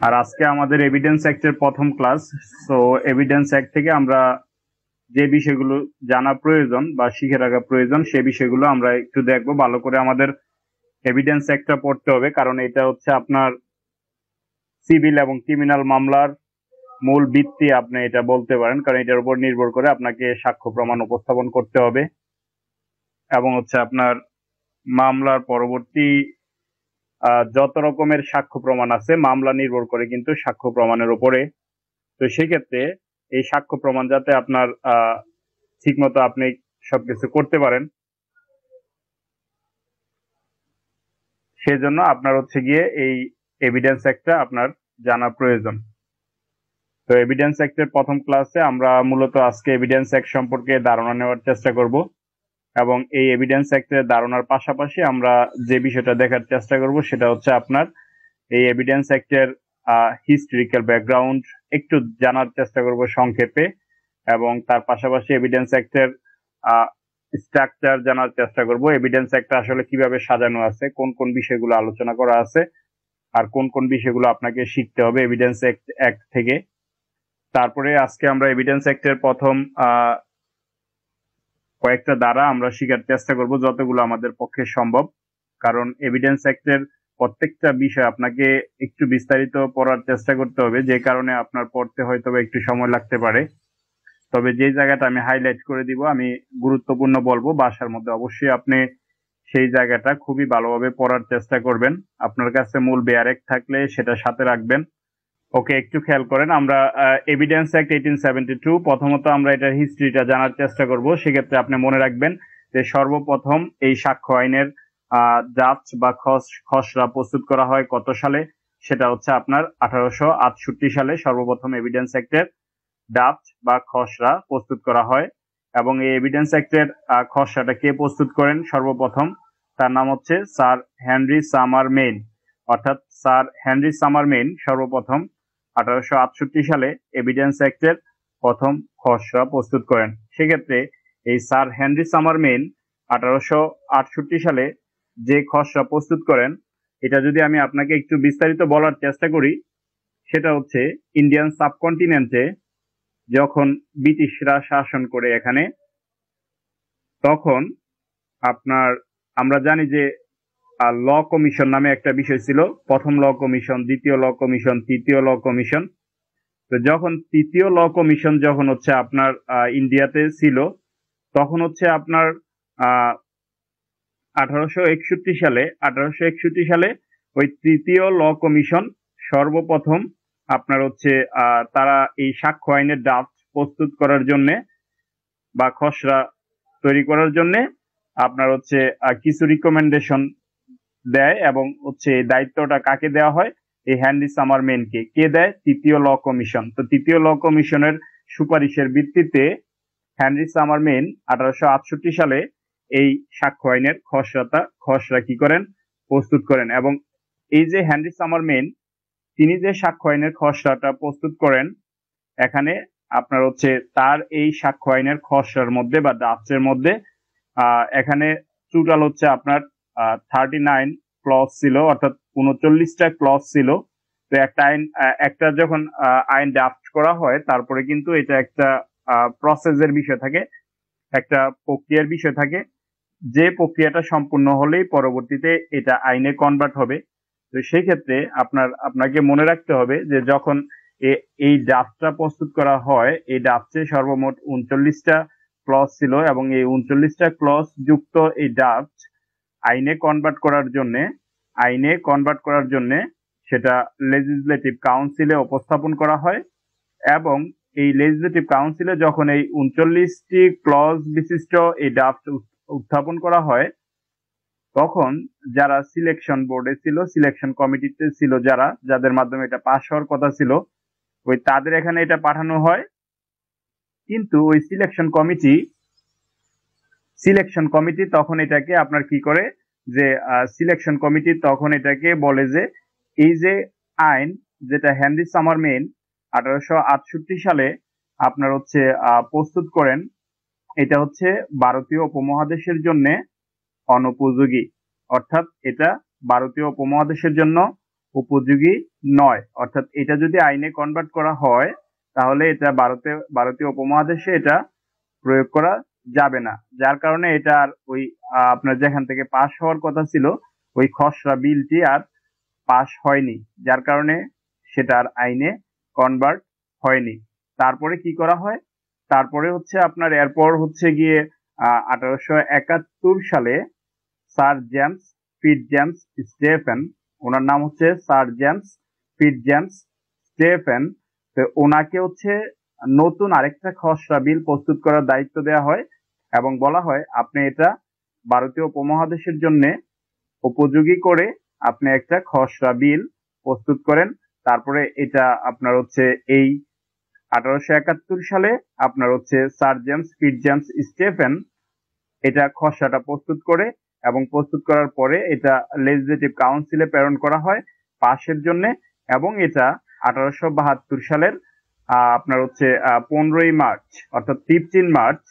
আর আজকে আমাদের এভিডেন্স অ্যাক্টের প্রথম ক্লাস সো এভিডেন্স অ্যাক্ট থেকে আমরা যে বিষয়গুলো জানা প্রয়োজন বা শিখে রাখা প্রয়োজন, সে বিষয়গুলো আমরা একটু দেখব। ভালো করে আমাদের এভিডেন্স অ্যাক্টটা পড়তে হবে, কারণ এটা হচ্ছে আপনার সিভিল এবং ক্রিমিনাল মামলার মূল ভিত্তি, আপনি এটা বলতে পারেন, কারণ এটার উপর নির্ভর করে আপনাকে সাক্ষ্য প্রমাণ উপস্থাপন করতে হবে। এবং হচ্ছে আপনার মামলার পরবর্তী যত রকমের সাক্ষ্য প্রমাণ আছে, মামলা নির্ভর করে কিন্তু সাক্ষ্য প্রমাণের উপরে। তো সেক্ষেত্রে এই সাক্ষ্য প্রমাণ যাতে আপনার ঠিক মতো আপনি সবকিছু করতে পারেন, সেজন্য আপনার হচ্ছে গিয়ে এই এভিডেন্স একটা আপনার জানা প্রয়োজন। তো এভিডেন্স অ্যাক্টের প্রথম ক্লাসে আমরা মূলত আজকে এভিডেন্স অ্যাক্ট সম্পর্কে ধারণা নেওয়ার চেষ্টা করব। এবং এই এভিডেন্স অ্যাক্টের ধারণার পাশাপাশি আমরা যে বিষয়টা দেখার চেষ্টা করব সেটা হচ্ছে আপনার এই এভিডেন্স অ্যাক্টের হিস্টোরিক্যাল ব্যাকগ্রাউন্ড একটু জানার চেষ্টা করব সংক্ষেপে এবং তার পাশাপাশি এভিডেন্স অ্যাক্টের স্ট্রাকচার জানার চেষ্টা করব। এভিডেন্স অ্যাক্ট আসলে কীভাবে সাজানো আছে, কোন কোন বিষয়গুলো আলোচনা করা আছে, আর কোন কোন বিষয়গুলো আপনাকে শিখতে হবে এভিডেন্স অ্যাক্ট থেকে। তারপরে আজকে আমরা এভিডেন্স অ্যাক্টের প্রথম কয়েকটা দ্বারা আমরা শিখার চেষ্টা করব যতগুলো আমাদের পক্ষে সম্ভব। কারণ এভিডেন্স অ্যাক্টের প্রত্যেকটা বিষয় আপনাকে একটু বিস্তারিত পড়ার চেষ্টা করতে হবে। যে কারণে আপনার পড়তে হয়তো একটু সময় লাগতে পারে। তবে যে জায়গাটা আমি হাইলাইট করে দিব, আমি গুরুত্বপূর্ণ বলব, বাসার মধ্যে অবশ্যই আপনি সেই জায়গাটা খুবই ভালোভাবে পড়ার চেষ্টা করবেন। আপনার কাছে মূল বেয়ারেক থাকলে সেটা সাথে রাখবেন। ওকে, একটু খেয়াল করেন, আমরা evidence act eighteen seventy two প্রথমত আমরা এটার হিস্ট্রিটা জানার চেষ্টা করব। সেক্ষেত্রে আপনি মনে রাখবেন যে সর্বপ্রথম এই সাক্ষ্য আইনের জাজ বা খস, খসড়া প্রস্তুত করা হয় কত সালে? সেটা হচ্ছে আপনার আঠারোশো আটষট্টি সালে সর্বপ্রথম এভিডেন্স অ্যাক্টের ডাচ বা খসড়া প্রস্তুত করা হয়। এবং এই এভিডেন্স অ্যাক্টের খসড়াটা কে প্রস্তুত করেন? সর্বপ্রথম তার নাম হচ্ছে স্যার হেনরি সামার মেইন অর্থাৎ স্যার হেনরি সামার মেইন সর্বপ্রথম আঠারোশো আটষট্টি সালে এভিডেন্স অ্যাক্টের প্রথম খসড়া প্রস্তুত করেন। সেক্ষেত্রে এই স্যার হেনরি সামার মেইন আঠারোশো সালে যে খসড়া প্রস্তুত করেন, এটা যদি আমি আপনাকে একটু বিস্তারিত বলার চেষ্টা করি, সেটা হচ্ছে ইন্ডিয়ান সাবকন্টিনেন্টে যখন ব্রিটিশরা শাসন করে এখানে, তখন আপনার, আমরা জানি যে ল কমিশন নামে একটা বিষয় ছিল। প্রথম ল কমিশন, দ্বিতীয় ল কমিশন, তৃতীয় ল কমিশন। তো যখন তৃতীয় ল কমিশন যখন হচ্ছে আপনার ইন্ডিয়াতে ছিল, তখন হচ্ছে আপনার আঠারোশো একষট্টি সালে, আঠারোশো একষট্টি সালে ওই তৃতীয় ল কমিশন সর্বপ্রথম আপনার হচ্ছে তারা এই সাক্ষ্য আইনের ড্রাফট প্রস্তুত করার জন্যে বা খসড়া তৈরি করার জন্যে আপনার হচ্ছে কিছু রিকমেন্ডেশন দেয় এবং হচ্ছে দায়িত্বটা কাকে দেওয়া হয়? এই হ্যান্ডি সামার মেনকে। কে দেয়? তৃতীয় ল কমিশন। তো তৃতীয় ল কমিশনের সুপারিশের ভিত্তিতে হ্যানরি মেন আঠারোশো আটষট্টি সালে এই সাক্ষ্য আইনের খসড়াটা খসড়া কি করেন? প্রস্তুত করেন। এবং এই যে হ্যানরি সামার মেন, তিনি যে সাক্ষ্য আইনের খসড়াটা প্রস্তুত করেন, এখানে আপনার হচ্ছে তার এই সাক্ষ্য আইনের খসড়ার মধ্যে বা ড্রাফটের মধ্যে এখানে চুটাল হচ্ছে আপনার থার্টি নাইন ক্লস ছিল, অর্থাৎ উনচল্লিশটা ক্লস ছিল। তো একটা আইন, একটা যখন আইন ড্রাফট করা হয়, তারপরে কিন্তু এটা একটা প্রসেসের বিষয় থাকে, একটা প্রক্রিয়ার বিষয় থাকে। যে প্রক্রিয়াটা সম্পূর্ণ হলেই পরবর্তীতে এটা আইনে কনভার্ট হবে। তো সেই ক্ষেত্রে আপনার, আপনাকে মনে রাখতে হবে যে যখন এই ড্রাফটটা প্রস্তুত করা হয়, এই ড্রাফটে সর্বমোট উনচল্লিশটা ক্লস ছিল এবং এই উনচল্লিশটা ক্লস যুক্ত এই ড্রাফট আইনে কনভার্ট করার জন্য, আইনে কনভার্ট করার জন্য সেটা লেজিসলেটিভ কাউন্সিলে উপস্থাপন করা হয় এবং এই লেজিসলেটিভ কাউন্সিলে যখন এই উনচল্লিশটি ক্লজ বিশিষ্ট এই ড্রাফট উত্থাপন করা হয়, তখন যারা সিলেকশন বোর্ডে ছিল সিলেকশন কমিটিতে ছিল যারা, যাদের মাধ্যমে এটা পাশ হওয়ার কথা ছিল, ওই তাদের এখানে এটা পাঠানো হয়। কিন্তু ওই সিলেকশন কমিটি সিলেকশন কমিটি তখন এটাকে আপনার কি করে? যে সিলেকশন কমিটি তখন এটাকে বলে যে, এই যে আইন যেটা হ্যান্ডি সামার মেন আঠারোশো আটষট্টি সালে আপনার হচ্ছে প্রস্তুত করেন, এটা হচ্ছে ভারতীয় উপমহাদেশের জন্য অনুপযোগী। অর্থাৎ এটা ভারতীয় উপমহাদেশের জন্য উপযোগী নয়। অর্থাৎ এটা যদি আইনে কনভার্ট করা হয়, তাহলে এটা ভারতে, ভারতীয় উপমহাদেশে এটা প্রয়োগ করা যাবে না। যার কারণে এটা আর ওই আপনার যেখান থেকে পাশ হওয়ার কথা ছিল, ওই খসড়া বিলটি আর পাশ হয়নি। যার কারণে সেটা আর আইনে কনভার্ট হয়নি। তারপরে কি করা হয়? তারপরে হচ্ছে আপনার এরপর হচ্ছে গিয়ে আঠারোশো একাত্তর সালে sir James fit James Stephen, ওনার নাম হচ্ছে sir James fit James Stephen, তো ওনাকে হচ্ছে নতুন আরেকটা খসড়া বিল প্রস্তুত করার দায়িত্ব দেওয়া হয়। এবং বলা হয়, আপনি এটা ভারতীয় উপমহাদেশের জন্য উপযোগী করে আপনি একটা খসড়া বিল প্রস্তুত করেন। তারপরে এটা আপনার হচ্ছে এই আঠারোশো একাত্তর সালে আপনার হচ্ছে sir James fit James Stephen এটা খসড়াটা প্রস্তুত করে এবং প্রস্তুত করার পরে এটা লেজিসলেটিভ কাউন্সিলে প্রেরণ করা হয় পাশের জন্য এবং এটা আঠারোশো বাহাত্তর সালের আপনার হচ্ছে পনেরোই মার্চ অর্থাৎ ফিফটিন মার্চ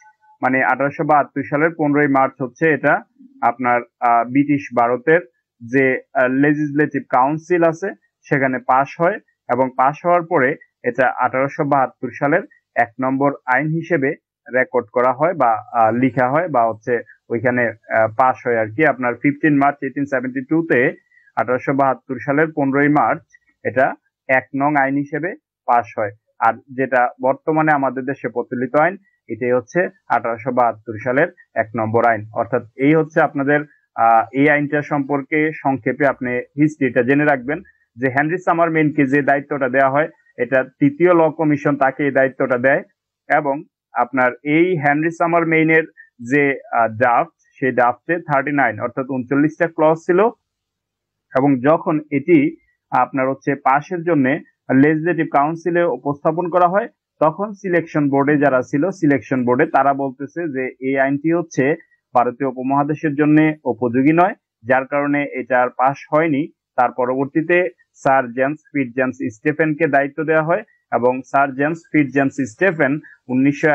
মানে আঠারোশো বাহাত্তর সালের পনেরোই মার্চ হচ্ছে এটা আপনার ব্রিটিশ ভারতের যে লেজিসলেটিভ কাউন্সিল আছে, সেখানে পাশ হয় এবং পাশ হওয়ার পরে এটা আঠারোশো বাহাত্তর সালের এক নম্বর আইন হিসেবে রেকর্ড করা হয় বা লিখা হয় বা হচ্ছে ওইখানে পাশ হয় আর কি। আপনার fifteen March eighteen seventy two তে আঠারোশো বাহাত্তর সালের পনেরোই মার্চ এটা এক নং আইন হিসেবে পাশ হয়। আর যেটা বর্তমানে আমাদের দেশে প্রচলিত আইন এটাই হচ্ছে আঠারোশো বাহাত্তর সালের এক নম্বর আইন। অর্থাৎ এই হচ্ছে আপনাদের এই আইনটা সম্পর্কে সংক্ষেপে আপনি হিস্ট্রিটা জেনে রাখবেন যে হেনরি সামার মেনকে যে দায়িত্বটা দেওয়া হয়, এটা তৃতীয় ল কমিশন তাকে এই দায়িত্বটা দেয় এবং আপনার এই হেনরি সামার মেইনের যে ড্রাফট সেই ড্রাফটে থার্টি নাইন অর্থাৎ উনচল্লিশটা ক্লস ছিল এবং যখন এটি আপনার হচ্ছে পাশের জন্য লেজিসলেটিভ কাউন্সিলে উপস্থাপন করা হয় তখন সিলেকশন বোর্ডে যারা ছিল সিলেকশন বোর্ডে তারা বলতেছে যে এই আইনটি হচ্ছে ভারতীয় উপমহাদেশের জন্য উপযোগী নয়, যার কারণে এটা আর পাশ হয়নি। তার পরবর্তীতে স্যার জেমস ফিট জেমস স্টেফেনকে দায়িত্ব দেওয়া হয় এবং sir James fit James Stephen উনিশশো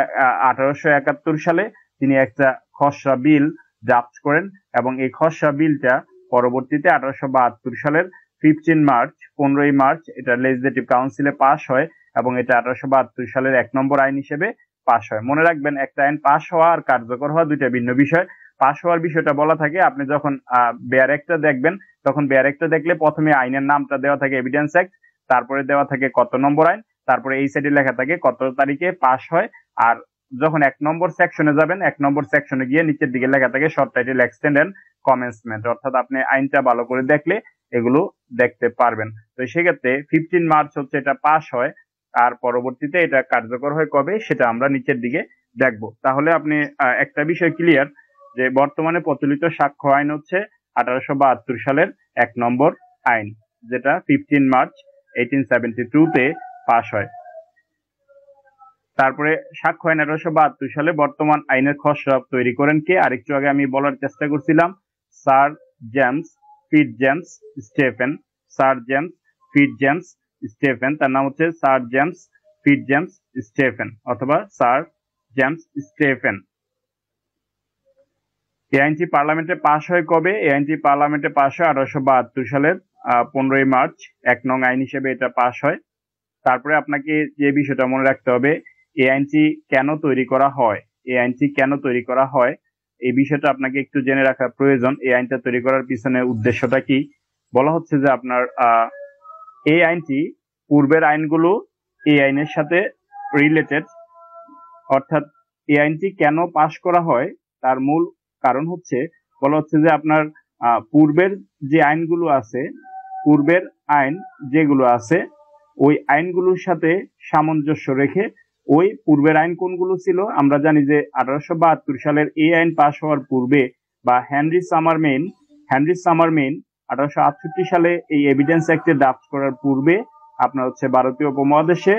সালে তিনি একটা খসড়া বিল ড্রাফট করেন এবং এই খসড়া বিলটা পরবর্তীতে আঠারোশো বাহাত্তর সালের ফিফটিন মার্চ, পনেরোই মার্চ, এটা লেজিসলেটিভ কাউন্সিলে পাশ হয়। এবং এটা আঠারোশো বাহাত্তর সালের এক নম্বর আইন হিসেবে পাশ হয়। মনে রাখবেন, একটা আইন পাশ হওয়া আর কার্যকর হওয়া দুইটা ভিন্ন বিষয়। পাশ হওয়ার বিষয়টা বলা থাকে, আপনি যখন বেয়ার একটা দেখবেন, তখন বেয়ার একটা দেখলে প্রথমে আইনের নামটা দেওয়া থাকে এভিডেন্স অ্যাক্ট তারপরে দেওয়া থাকে কত নম্বর আইন, তারপরে এই সাইডে লেখা থাকে কত তারিখে পাশ হয়, আর যখন এক নম্বর সেকশনে যাবেন, এক নম্বর সেকশনে গিয়ে নিচের দিকে লেখা থাকে short title extend and commencement অর্থাৎ আপনি আইনটা ভালো করে দেখলে এগুলো দেখতে পারবেন। তো সেক্ষেত্রে ফিফটিন মার্চ হচ্ছে এটা পাশ হয় আর পরবর্তীতে এটা কার্যকর হয় কবে সেটা আমরা নিচের দিকে দেখব। তাহলে আপনি একটা বিষয় ক্লিয়ার যে বর্তমানে প্রচলিত সাক্ষ্য আইন হচ্ছে আঠারোশো বাহাত্তর সালের এক নম্বর আইন, যেটা ফিফটিন মার্চ এইটিন সেভেন্টি তে পাশ হয়। তারপরে সাক্ষ্য আইন আঠারোশো বাহাত্তর সালে বর্তমান আইনের খসড়া তৈরি করেন কে? আরেকটু আগে আমি বলার চেষ্টা করছিলাম, sir James Fitzjames, Stephen, sir James Fitzjames Stephen, তার নাম হচ্ছে sir James fit James Stephen অথবা স্যার জেমস স্টেফেন। এই আইনটি পার্লামেন্টে পাশ হয় কবে? এই আইনটি পার্লামেন্টে পাশ হয় আঠারোশো বাহাত্তর সালের পনেরোই মার্চ। এক নং আইন হিসেবে এটা পাশ হয়। তারপরে আপনাকে যে বিষয়টা মনে রাখতে হবে এই আইনটি কেন তৈরি করা হয়? এই আইনটি কেন তৈরি করা হয়? এই বিষয়টা আপনাকে একটু জেনে রাখা প্রয়োজন। এই আইনটা তৈরি করার পিছনে উদ্দেশ্যটা কি? বলা হচ্ছে যে আপনার এই আইনটি পূর্বের আইনগুলো এই আইনের সাথে রিলেটেড অর্থাৎ এই আইনটি কেন পাশ করা হয়, তার মূল কারণ হচ্ছে, বলা হচ্ছে যে আপনার পূর্বের যে আইনগুলো আছে, পূর্বের আইন যেগুলো আছে, ওই আইনগুলোর সাথে সামঞ্জস্য রেখে ওই পূর্বের আইন কোনগুলো ছিল? আমরা জানি যে আঠারোশো বাহাত্তর সালের এই আইন পাশ হওয়ার পূর্বে বা Henry Sumner Maine Henry Sumner Maine আঠারোশো আটষট্টি সালে এই এভিডেন্স অ্যাক্টে ড্রাফট করার পূর্বে আপনার হচ্ছে ভারতীয় উপমহাদেশে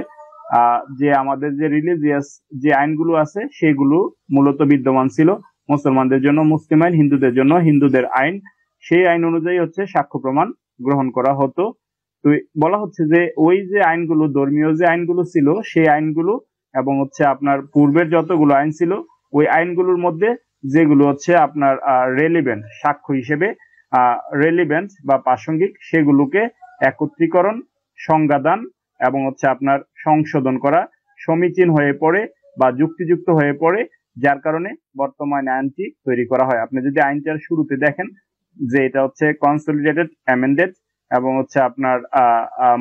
যে আমাদের যে রিলিজিয়াস যে আইনগুলো আছে সেগুলো মূলত বিদ্যমান ছিল। মুসলমানদের জন্য, মুসলিম আইন, হিন্দুদের জন্য, হিন্দুদের আইন। সেই আইন অনুযায়ী হচ্ছে সাক্ষ্য প্রমাণ গ্রহণ করা হতো। তো বলা হচ্ছে যে ওই যে আইনগুলো, ধর্মীয় যে আইনগুলো ছিল, সেই আইনগুলো এবং হচ্ছে আপনার পূর্বের যতগুলো আইন ছিল, ওই আইনগুলোর মধ্যে যেগুলো হচ্ছে আপনার রেলিভেন্ট সাক্ষ্য হিসেবে রেলিভেন্ট বা প্রাসঙ্গিক সেগুলোকে একত্রীকরণ, সংজ্ঞাদান এবং হচ্ছে আপনার সংশোধন করা সমীচীন হয়ে পড়ে বা যুক্তিযুক্ত হয়ে পড়ে, যার কারণে বর্তমানে আইনটি তৈরি করা হয়। আপনি যদি আইনটার শুরুতে দেখেন যে এটা হচ্ছে কনসলিডেটেড অ্যামেন্ডেড এবং হচ্ছে আপনার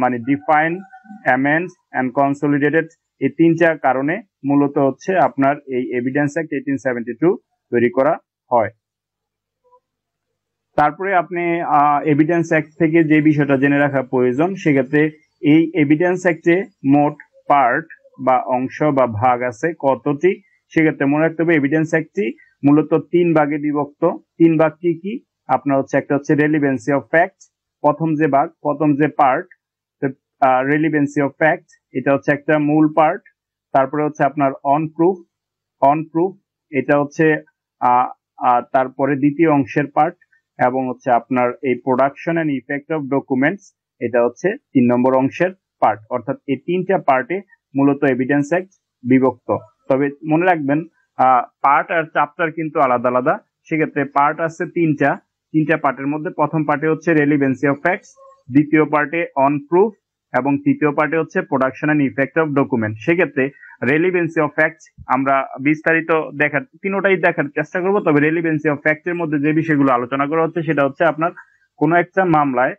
মানে ডিফাইন অ্যামেন্ড অ্যান্ড কনসলিডেটেড এই তিনটা কারণে মূলত হচ্ছে আপনার এই evidence act eighteen seventy two তৈরি করা হয়। তারপরে আপনি এভিডেন্স অ্যাক্ট থেকে যে বিষয়টা জেনে রাখা প্রয়োজন, সেক্ষেত্রে এই এভিডেন্স অ্যাক্টে মোট পার্ট বা অংশ বা ভাগ আছে কতটি? সেক্ষেত্রে মনে রাখতে হবে এভিডেন্স অ্যাক্টটি মূলত তিন ভাগে বিভক্ত। তিন ভাগ কি কি? আপনার হচ্ছে একটা হচ্ছে রেলিভেন্সি অফ ফ্যাক্ট প্রথম যে ভাগ, প্রথম যে পার্ট রেলিভেন্সি অফ ফ্যাক্ট এটা হচ্ছে একটা মূল পার্ট তারপরে হচ্ছে আপনার অন প্রুফ অন প্রুফ এটা হচ্ছে তারপরে দ্বিতীয় অংশের পার্ট এবং হচ্ছে আপনার এই production and effect of documents এটা হচ্ছে তিন নম্বর অংশের পার্ট অর্থাৎ এই তিনটা পার্টে মূলত এভিডেন্স অ্যাক্ট বিভক্ত। তবে মনে রাখবেন পার্ট আর চ্যাপ্টার কিন্তু আলাদা আলাদা। সেক্ষেত্রে পার্ট আছে তিনটা। তিনটা পার্টের মধ্যে প্রথম পার্টে হচ্ছে রেলিভেন্সি অফ ফ্যাক্টস দ্বিতীয় পার্টে অন প্রুফ এবং তৃতীয় পার্টে হচ্ছে production and effect of document সেক্ষেত্রে রেলিভেন্সি অফ ফ্যাক্টস আমরা বিস্তারিত দেখার তিনোটাই দেখার চেষ্টা করব, তবে রেলিভেন্সি অফ ফ্যাক্টের মধ্যে যে বিষয়গুলো আলোচনা করা হচ্ছে সেটা হচ্ছে আপনার কোন একটা মামলায়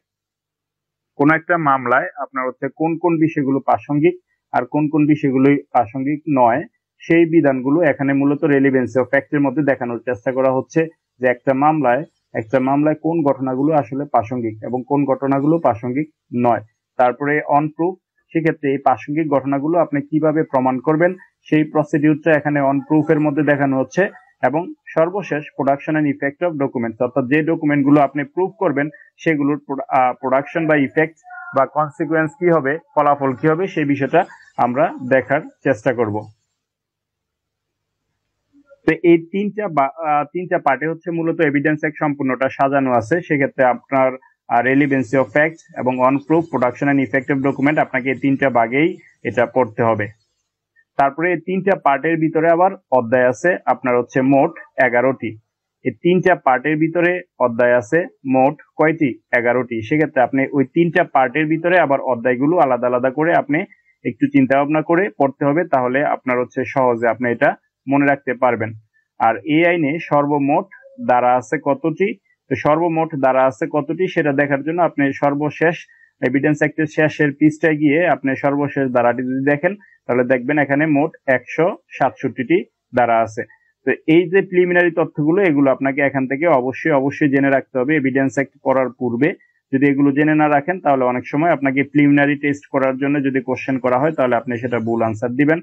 কোন একটা মামলায় আপনার হচ্ছে কোন কোন বিষয়গুলো প্রাসঙ্গিক আর কোন কোন বিষয়গুলো প্রাসঙ্গিক নয়, সেই বিধানগুলো এখানে মূলত রেলিভেন্সি অফ ফ্যাক্টের মধ্যে দেখানোর চেষ্টা করা হচ্ছে যে একটা মামলায় একটা মামলায় কোন ঘটনাগুলো আসলে প্রাসঙ্গিক এবং কোন ঘটনাগুলো প্রাসঙ্গিক নয়। তারপরে অন প্রুফ সেক্ষেত্রে এই প্রাসঙ্গিক ঘটনাগুলো আপনি কীভাবে প্রমাণ করবেন? সেই প্রসিডিউরটা এখানে অন প্রুফের মধ্যে দেখানো হচ্ছে এবং সর্বশেষ production and effect of documents অর্থাৎ যে ডকুমেন্টগুলো আপনি প্রুফ করবেন, সেগুলোর প্রোডাকশন বা ইফেক্ট বা কনসিকুয়েন্স কি হবে, ফলাফল কি হবে, সেই বিষয়টা আমরা দেখার চেষ্টা করব। তো এই তিনটা তিনটা পার্টে হচ্ছে মূলত এভিডেন্স এক সম্পূর্ণটা সাজানো আছে। সেক্ষেত্রে আপনার রেলিভেন্সি অফ ফ্যাক্ট এবং on proof production and effective document আপনাকে এই তিনটা ভাগেই এটা পড়তে হবে। তারপরে এই তিনটা পার্টের ভিতরে আবার অধ্যায় আছে, আপনার হচ্ছে মোট এগারোটি। এই তিনটা পার্টের ভিতরে অধ্যায় আছে, মোট কয়টি? এগারোটি। সেক্ষেত্রে আপনি ওই তিনটা পার্টের ভিতরে আবার অধ্যায়গুলো আলাদা আলাদা করে আপনি একটু চিন্তা ভাবনা করে পড়তে হবে, তাহলে আপনার হচ্ছে সহজে আপনি এটা মনে রাখতে পারবেন। আর এই আইনে সর্বমোট দ্বারা আছে কতটি? তো সর্বমোট দ্বারা আছে কতটি সেটা দেখার জন্য আপনি সর্বশেষ এভিডেন্স অ্যাক্টের শেষের পিসটায় গিয়ে আপনি সর্বশেষ দ্বারাটি যদি দেখেন, তাহলে দেখবেন এখানে মোট একশো সাতষট্টিটি দ্বারা আছে। তো এই যে প্রিলিমিনারি তথ্যগুলো, এগুলো আপনাকে এখান থেকে অবশ্যই অবশ্যই জেনে রাখতে হবে। এভিডেন্স অ্যাক্ট করার পূর্বে যদি এগুলো জেনে না রাখেন, তাহলে অনেক সময় আপনাকে প্রিলিমিনারি টেস্ট করার জন্য যদি কোশ্চেন করা হয়, তাহলে আপনি সেটা ভুল আনসার দিবেন।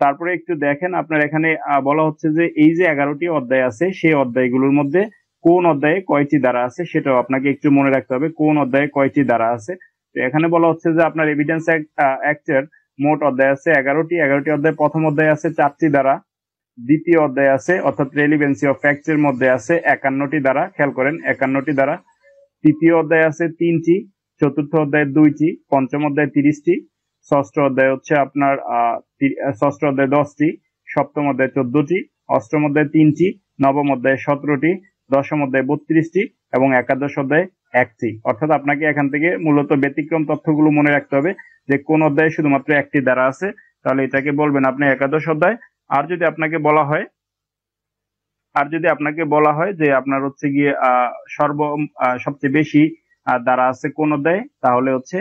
তারপরে একটু দেখেন, আপনার এখানে বলা হচ্ছে যে এই যে এগারোটি অধ্যায় আছে, সেই অধ্যায়গুলোর মধ্যে কোন অধ্যায়ে কয়টি দ্বারা আছে সেটাও আপনাকে একটু মনে রাখতে হবে, কোন অধ্যায়ে কয়টি দ্বারা আছে। তো এখানে বলা হচ্ছে যে আপনার এভিডেন্স অ্যাক্টের মোট অধ্যায় আছে এগারোটি এগারোটি অধ্যায় প্রথম অধ্যায় আছে চারটি দ্বারা, দ্বিতীয় অধ্যায় আছে অর্থাৎ রেলিভেন্সি অফ ফ্যাক্টস এর মধ্যে আছে একান্নটি দ্বারা, খেয়াল করেন, একান্নটি দ্বারা। তৃতীয় অধ্যায় আছে তিনটি, চতুর্থ অধ্যায় দুইটি, পঞ্চম অধ্যায় তিরিশটি, ষষ্ঠ অধ্যায় হচ্ছে আপনার ষষ্ঠ অধ্যায় দশটি, সপ্তম অধ্যায় চোদ্দটি, অষ্টম অধ্যায় তিনটি, নবম অধ্যায় সতেরোটি দশম অধ্যায় বত্রিশটি এবং একাদশ অধ্যায় একটি। অর্থাৎ আপনাকে এখান থেকে মূলত ব্যতিক্রম তথ্যগুলো মনে রাখতে হবে যে কোন অধ্যায়ে শুধুমাত্র একটি দ্বারা আছে, তাহলে এটাকে বলবেন আপনি একাদশ অধ্যায়। আর যদি আপনাকে বলা হয়, আর যদি আপনাকে বলা হয় যে আপনার হচ্ছে গিয়ে সর্ব সবচেয়ে বেশি দ্বারা আছে কোন অধ্যায়ে, তাহলে হচ্ছে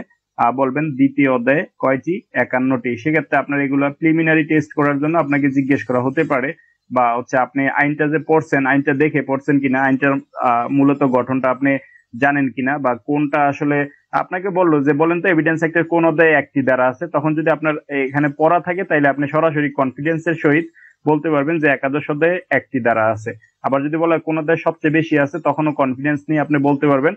বলবেন দ্বিতীয় অধ্যায়ে কয়টি? একান্নটি। সেক্ষেত্রে আপনার এগুলো প্রিলিমিনারি টেস্ট করার জন্য আপনাকে জিজ্ঞেস করা হতে পারে। বা হচ্ছে আপনি আইনটা যে পড়ছেন, আইনটা দেখে পড়ছেন কিনা, আইনটার মূলত গঠনটা আপনি জানেন কিনা বা কোনটা আসলে, আপনাকে বলল যে, বলেন তো এভিডেন্স অ্যাক্টের কোন অধ্যায়ে একটি দ্বারা আছে, তখন যদি আপনার এখানে পড়া থাকে তাইলে আপনি সরাসরি কনফিডেন্সের সহিত বলতে পারবেন যে একাদশ অধ্যায়ে একটি দ্বারা আছে। আবার যদি বলে কোন অধ্যায় সবচেয়ে বেশি আছে, তখনও কনফিডেন্স নিয়ে আপনি বলতে পারবেন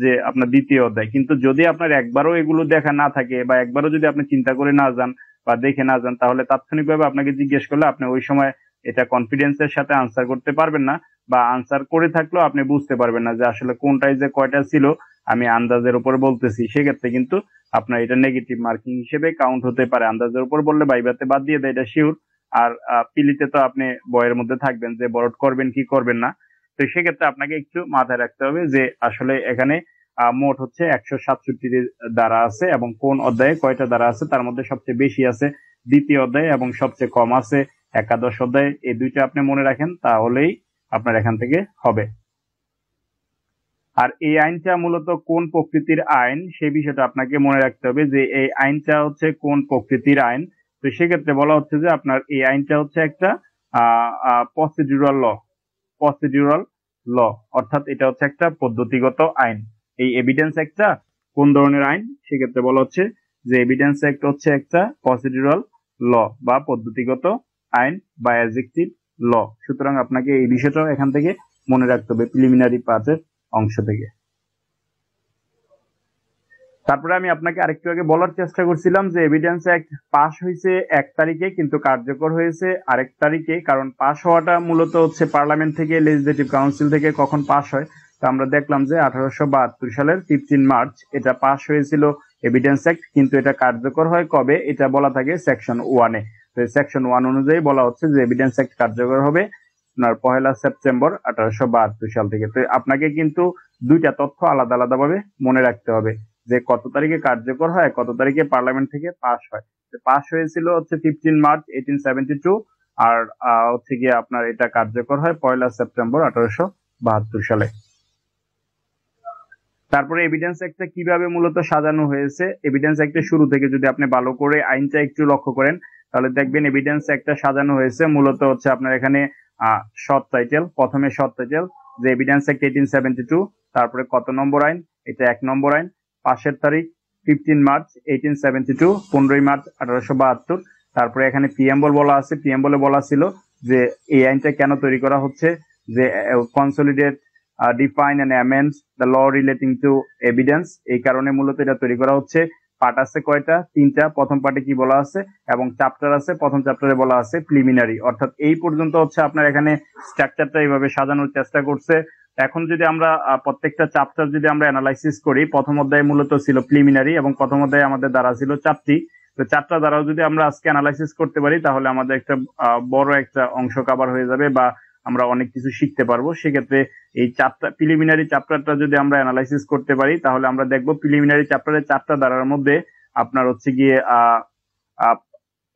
যে আপনার দ্বিতীয় অধ্যায়। কিন্তু যদি আপনার একবারও এগুলো দেখা না থাকে বা একবারও যদি আপনি চিন্তা করে না যান বা দেখে না যান, তাহলে তাৎক্ষণিকভাবে আপনাকে জিজ্ঞেস করলে আপনি ওই সময় এটা কনফিডেন্সের সাথে আনসার করতে পারবেন না বা আনসার করে থাকলেও আপনি বুঝতে পারবেন না যে আসলে কোনটাই যে কয়টা ছিল, আমি আন্দাজের উপর বলতেছি। সেক্ষেত্রে কিন্তু আপনার এটা নেগেটিভ মার্কিং হিসেবে কাউন্ট হতে পারে। আন্দাজের উপর বললে বাইবাতে বাদ দিয়ে দেয়, এটা শিওর আর পিলিতে তো আপনি বয়ের মধ্যে থাকবেন যে বরট করবেন কি করবেন না। তো সেক্ষেত্রে আপনাকে একটু মাথায় রাখতে হবে যে আসলে এখানে মোট হচ্ছে একশো সাতষট্টি দ্বারা আছে এবং কোন অধ্যায়ে কয়টা দ্বারা আছে, তার মধ্যে সবচেয়ে বেশি আছে দ্বিতীয় অধ্যায় এবং সবচেয়ে কম আছে একাদশ অধ্যায় এই দুইটা আপনি মনে রাখেন, তাহলেই আপনার এখান থেকে হবে। আর এই আইনটা মূলত কোন প্রকৃতির আইন সেই বিষয়টা আপনাকে মনে রাখতে হবে যে এই আইনটা হচ্ছে কোন প্রকৃতির আইন। তো সেক্ষেত্রে বলা হচ্ছে যে আপনার এই আইনটা হচ্ছে একটা প্রসিডিউরাল ল প্রসিডিউরাল ল অর্থাৎ এটা হচ্ছে একটা পদ্ধতিগত আইন। এই এভিডেন্স একটা কোন ধরনের আইন? সেক্ষেত্রে বলা হচ্ছে যে এভিডেন্স অ্যাক্ট হচ্ছে একটা প্রসিডিউরাল ল বা পদ্ধতিগত আইন বা অ্যাজেক্টিভ ল সুতরাং আপনাকে এই বিষয়টাও এখান থেকে মনে রাখতে হবে প্রিলিমিনারি পার্টের অংশ থেকে। তারপরে আমি আপনাকে আরেকটু আগে বলার চেষ্টা করছিলাম যে এভিডেন্স অ্যাক্ট পাশ হয়েছে এক তারিখে, কিন্তু কার্যকর হয়েছে আরেক তারিখে, কারণ পাশ হওয়াটা মূলত হচ্ছে পার্লামেন্ট থেকে লেজিসলেটিভ কাউন্সিল থেকে কখন পাশ হয়। তো আমরা দেখলাম যে আঠারোশো বাহাত্তর সালের ফিফটিন মার্চ এটা পাশ হয়েছিল এভিডেন্স অ্যাক্ট কিন্তু এটা কার্যকর হয় কবে? এটা বলা থাকে সেকশন ওয়ানে সেকশন ওয়ান অনুযায়ী বলা হচ্ছে যে এভিডেন্স অ্যাক্ট কার্যকর হবে আপনার পহেলা সেপ্টেম্বর আঠারোশো বাহাত্তর সাল থেকে। তো আপনাকে কিন্তু দুইটা তথ্য আলাদা আলাদা ভাবে মনে রাখতে হবে যে কত তারিখে কার্যকর হয়, কত তারিখে পার্লামেন্ট থেকে পাশ হয়। পাশ হয়েছিল হচ্ছে fifteen March eighteen seventy two আর হচ্ছে গিয়ে আপনার এটা কার্যকর হয় পয়লা সেপ্টেম্বর আঠারোশো বাহাত্তর সালে। তারপরে এভিডেন্স একটা কীভাবে মূলত সাজানো হয়েছে? এভিডেন্স একটা শুরু থেকে যদি আপনি ভালো করে আইনটা একটু লক্ষ্য করেন, তাহলে দেখবেন এভিডেন্স একটা সাজানো হয়েছে। মূলত হচ্ছে আপনার এখানে শর্ট টাইটেল প্রথমে শর্ট টাইটেল যে evidence act eighteen seventy two তারপরে কত নম্বর আইন? এটা এক নম্বর আইন। পাশের তারিখ fifteen March eighteen seventy two পনেরোই মার্চ আঠারোশো বাহাত্তর। তারপরে এখানে পিএমবল বলা আছে। পিএমবলে বলা ছিল যে এই আইনটা কেন তৈরি করা হচ্ছে? যে consolidate define and amends the law relating to evidence এই কারণে মূলত এটা তৈরি করা হচ্ছে। পার্ট আছে কয়টা? তিনটা। প্রথম পার্টে কি বলা আছে? এবং চ্যাপ্টার আছে। প্রথম চ্যাপ্টারে বলা আছে প্রিলিমিনারি অর্থাৎ এই পর্যন্ত হচ্ছে আপনার এখানে স্ট্রাকচারটা এইভাবে সাজানোর চেষ্টা করছে। এখন যদি আমরা প্রত্যেকটা চ্যাপ্টার যদি আমরা অ্যানালাইসিস করি, প্রথম অধ্যায় মূলত ছিল প্রিলিমিনারি এবং প্রথম অধ্যায় আমাদের দ্বারা ছিল চারটি। তো চারটা দ্বারাও যদি আমরা আজকে অ্যানালাইসিস করতে পারি, তাহলে আমাদের একটা বড় একটা অংশ কাবার হয়ে যাবে বা আমরা অনেক কিছু শিখতে পারব। সেক্ষেত্রে এই চারটা প্রিলিমিনারি চ্যাপ্টারটা যদি আমরা অ্যানালাইসিস করতে পারি, তাহলে আমরা দেখব প্রিলিমিনারি চ্যাপ্টারের চারটা ধারার মধ্যে আপনার হচ্ছে গিয়ে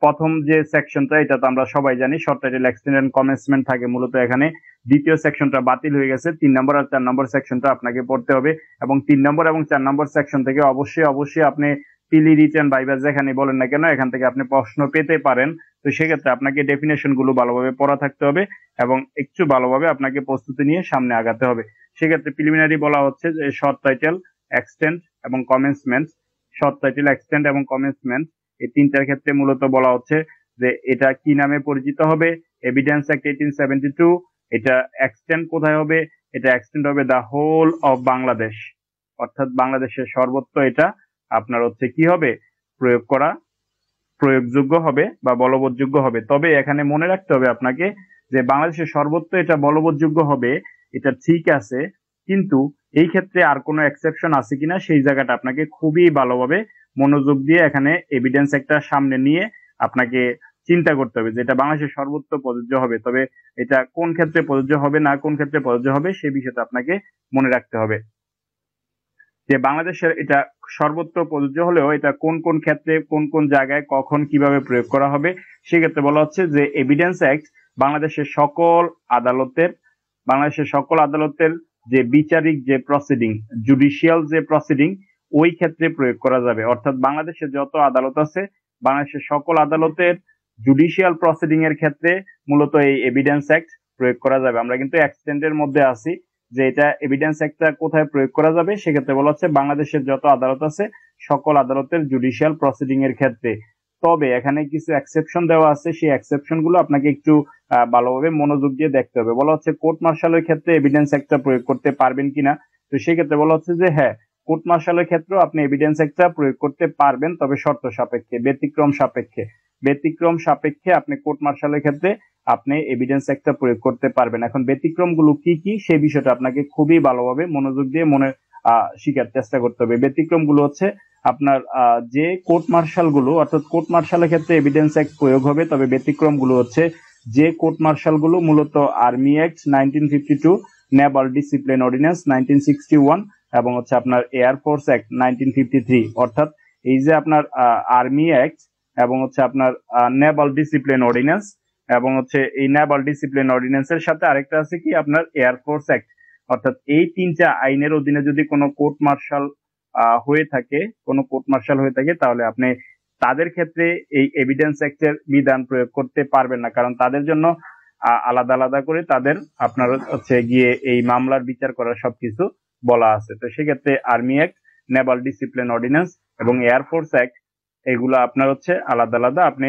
প্রথম যে সেকশনটা এটা তো আমরা সবাই জানি শর্ট টাইটেল এক্সটেন্ড কমেন্সমেন্ট থাকে মূলত এখানে। দ্বিতীয় সেকশনটা বাতিল হয়ে গেছে, তিন নম্বর আর চার নম্বর সেকশনটা আপনাকে পড়তে হবে। এবং তিন নম্বর এবং চার নম্বর সেকশন থেকে অবশ্যই অবশ্যই আপনি পিলি রিটার্ন বাইবা যেখানে বলেন না কেন, এখান থেকে আপনি প্রশ্ন পেতে পারেন। তো সেক্ষেত্রে আপনাকে ডেফিনেশনগুলো ভালোভাবে পড়া থাকতে হবে এবং একটু ভালোভাবে আপনাকে প্রস্তুতি নিয়ে সামনে আগাতে হবে। সেক্ষেত্রে প্রিলিমিনারি বলা হচ্ছে যে শর্ট টাইটেল এক্সটেন্ড এবং কমেন্সমেন্ট শর্ট টাইটেল এক্সটেন্ড এবং কমেন্সমেন্ট এই তিনটার ক্ষেত্রে মূলত বলা হচ্ছে যে এটা কি নামে পরিচিত হবে? Evidence act eighteen seventy two এটা এক্সটেন্ড কোথায় হবে? এটা এক্সটেন্ড হবে দ্য হোল অফ বাংলাদেশ অর্থাৎ বাংলাদেশের সর্বত্র এটা আপনার হচ্ছে কি হবে? প্রয়োগ করা প্রয়োগযোগ্য হবে বা বলবৎযোগ্য হবে। তবে এখানে মনে রাখতে হবে আপনাকে যে বাংলাদেশের সর্বত্র এটা বলবৎযোগ্য হবে, এটা ঠিক আছে, কিন্তু এই ক্ষেত্রে আর কোনো এক্সেপশন আছে কিনা সেই জায়গাটা আপনাকে খুবই ভালোভাবে মনোযোগ দিয়ে এখানে এভিডেন্স একটা সামনে নিয়ে আপনাকে চিন্তা করতে হবে যে এটা বাংলাদেশের সর্বত্র প্রযোজ্য হবে। তবে এটা কোন ক্ষেত্রে প্রযোজ্য হবে না কোন ক্ষেত্রে প্রযোজ্য হবে সেই বিষয়টা আপনাকে মনে রাখতে হবে। যে বাংলাদেশের এটা সর্বত্র প্রযোজ্য হলেও এটা কোন কোন ক্ষেত্রে, কোন কোন জায়গায়, কখন কীভাবে প্রয়োগ করা হবে, সেক্ষেত্রে বলা হচ্ছে যে এভিডেন্স অ্যাক্ট বাংলাদেশের সকল আদালতের, বাংলাদেশের সকল আদালতের যে বিচারিক যে প্রসিডিং জুডিশিয়াল যে প্রসিডিং ওই ক্ষেত্রে প্রয়োগ করা যাবে। অর্থাৎ বাংলাদেশের যত আদালত আছে, বাংলাদেশের সকল আদালতের জুডিশিয়াল প্রসিডিং এর ক্ষেত্রে মূলত এই এভিডেন্স অ্যাক্ট প্রয়োগ করা যাবে। আমরা কিন্তু এক্সটেন্ডের মধ্যে আছি। যে এটা এভিডেন্স একটা কোথায় প্রয়োগ করা যাবে, সেক্ষেত্রে বলা হচ্ছে বাংলাদেশের যত আদালত আছে, সকল আদালতের জুডিশিয়াল প্রসিডিং এর ক্ষেত্রে। তবে এখানে কিছু এক্সেপশন দেওয়া আছে, সেই এক্সেপশনগুলো আপনাকে একটু ভালোভাবে মনোযোগ দিয়ে দেখতে হবে। বলা হচ্ছে কোর্ট মার্শালের ক্ষেত্রে এভিডেন্স একটা প্রয়োগ করতে পারবেন কিনা? তো সেই ক্ষেত্রে বলা হচ্ছে যে হ্যাঁ কোর্ট মার্শালের ক্ষেত্রেও আপনি এভিডেন্স একটা প্রয়োগ করতে পারবেন, তবে শর্ত সাপেক্ষে, ব্যতিক্রম সাপেক্ষে। ব্যতিক্রম সাপেক্ষে আপনি কোর্ট মার্শালের ক্ষেত্রে আপনি এভিডেন্স একটা প্রয়োগ করতে পারবেন। এখন ব্যতিক্রমগুলো কি কি সেই বিষয়টা আপনাকে খুবই ভালোভাবে মনোযোগ দিয়ে মনে শিখার চেষ্টা করতে হবে। ব্যতিক্রমগুলো হচ্ছে আপনার যে কোর্ট মার্শালগুলো অর্থাৎ কোর্ট মার্শালের ক্ষেত্রে এভিডেন্স অ্যাক্ট প্রয়োগ হবে, তবে ব্যতিক্রমগুলো হচ্ছে যে কোর্ট মার্শালগুলো মূলত army act nineteen fifty two, naval discipline ordinance nineteen sixty one এবং হচ্ছে আপনার air force act nineteen fifty three. অর্থাৎ এই যে আপনার আর্মি অ্যাক্ট এবং হচ্ছে আপনার নেভাল ডিসিপ্লিন অর্ডিন্যান্স এবং হচ্ছে এই নেভাল ডিসিপ্লিন অর্ডিন্যান্সের সাথে আরেকটা আছে কি? আপনার এয়ারফোর্স অ্যাক্ট অর্থাৎ এই তিনটা আইনের অধীনে যদি কোনো কোর্ট মার্শাল হয়ে থাকে, কোনো কোর্ট মার্শাল হয়ে থাকে, তাহলে আপনি তাদের ক্ষেত্রে এই এভিডেন্স অ্যাক্টের বিধান প্রয়োগ করতে পারবেন না। কারণ তাদের জন্য আলাদা আলাদা করে তাদের আপনার হচ্ছে গিয়ে এই মামলার বিচার করার সবকিছু বলা আছে। তো সেক্ষেত্রে army act naval discipline ordinance এবং এয়ারফোর্স অ্যাক্ট এগুলো আপনার হচ্ছে আলাদা আলাদা আপনি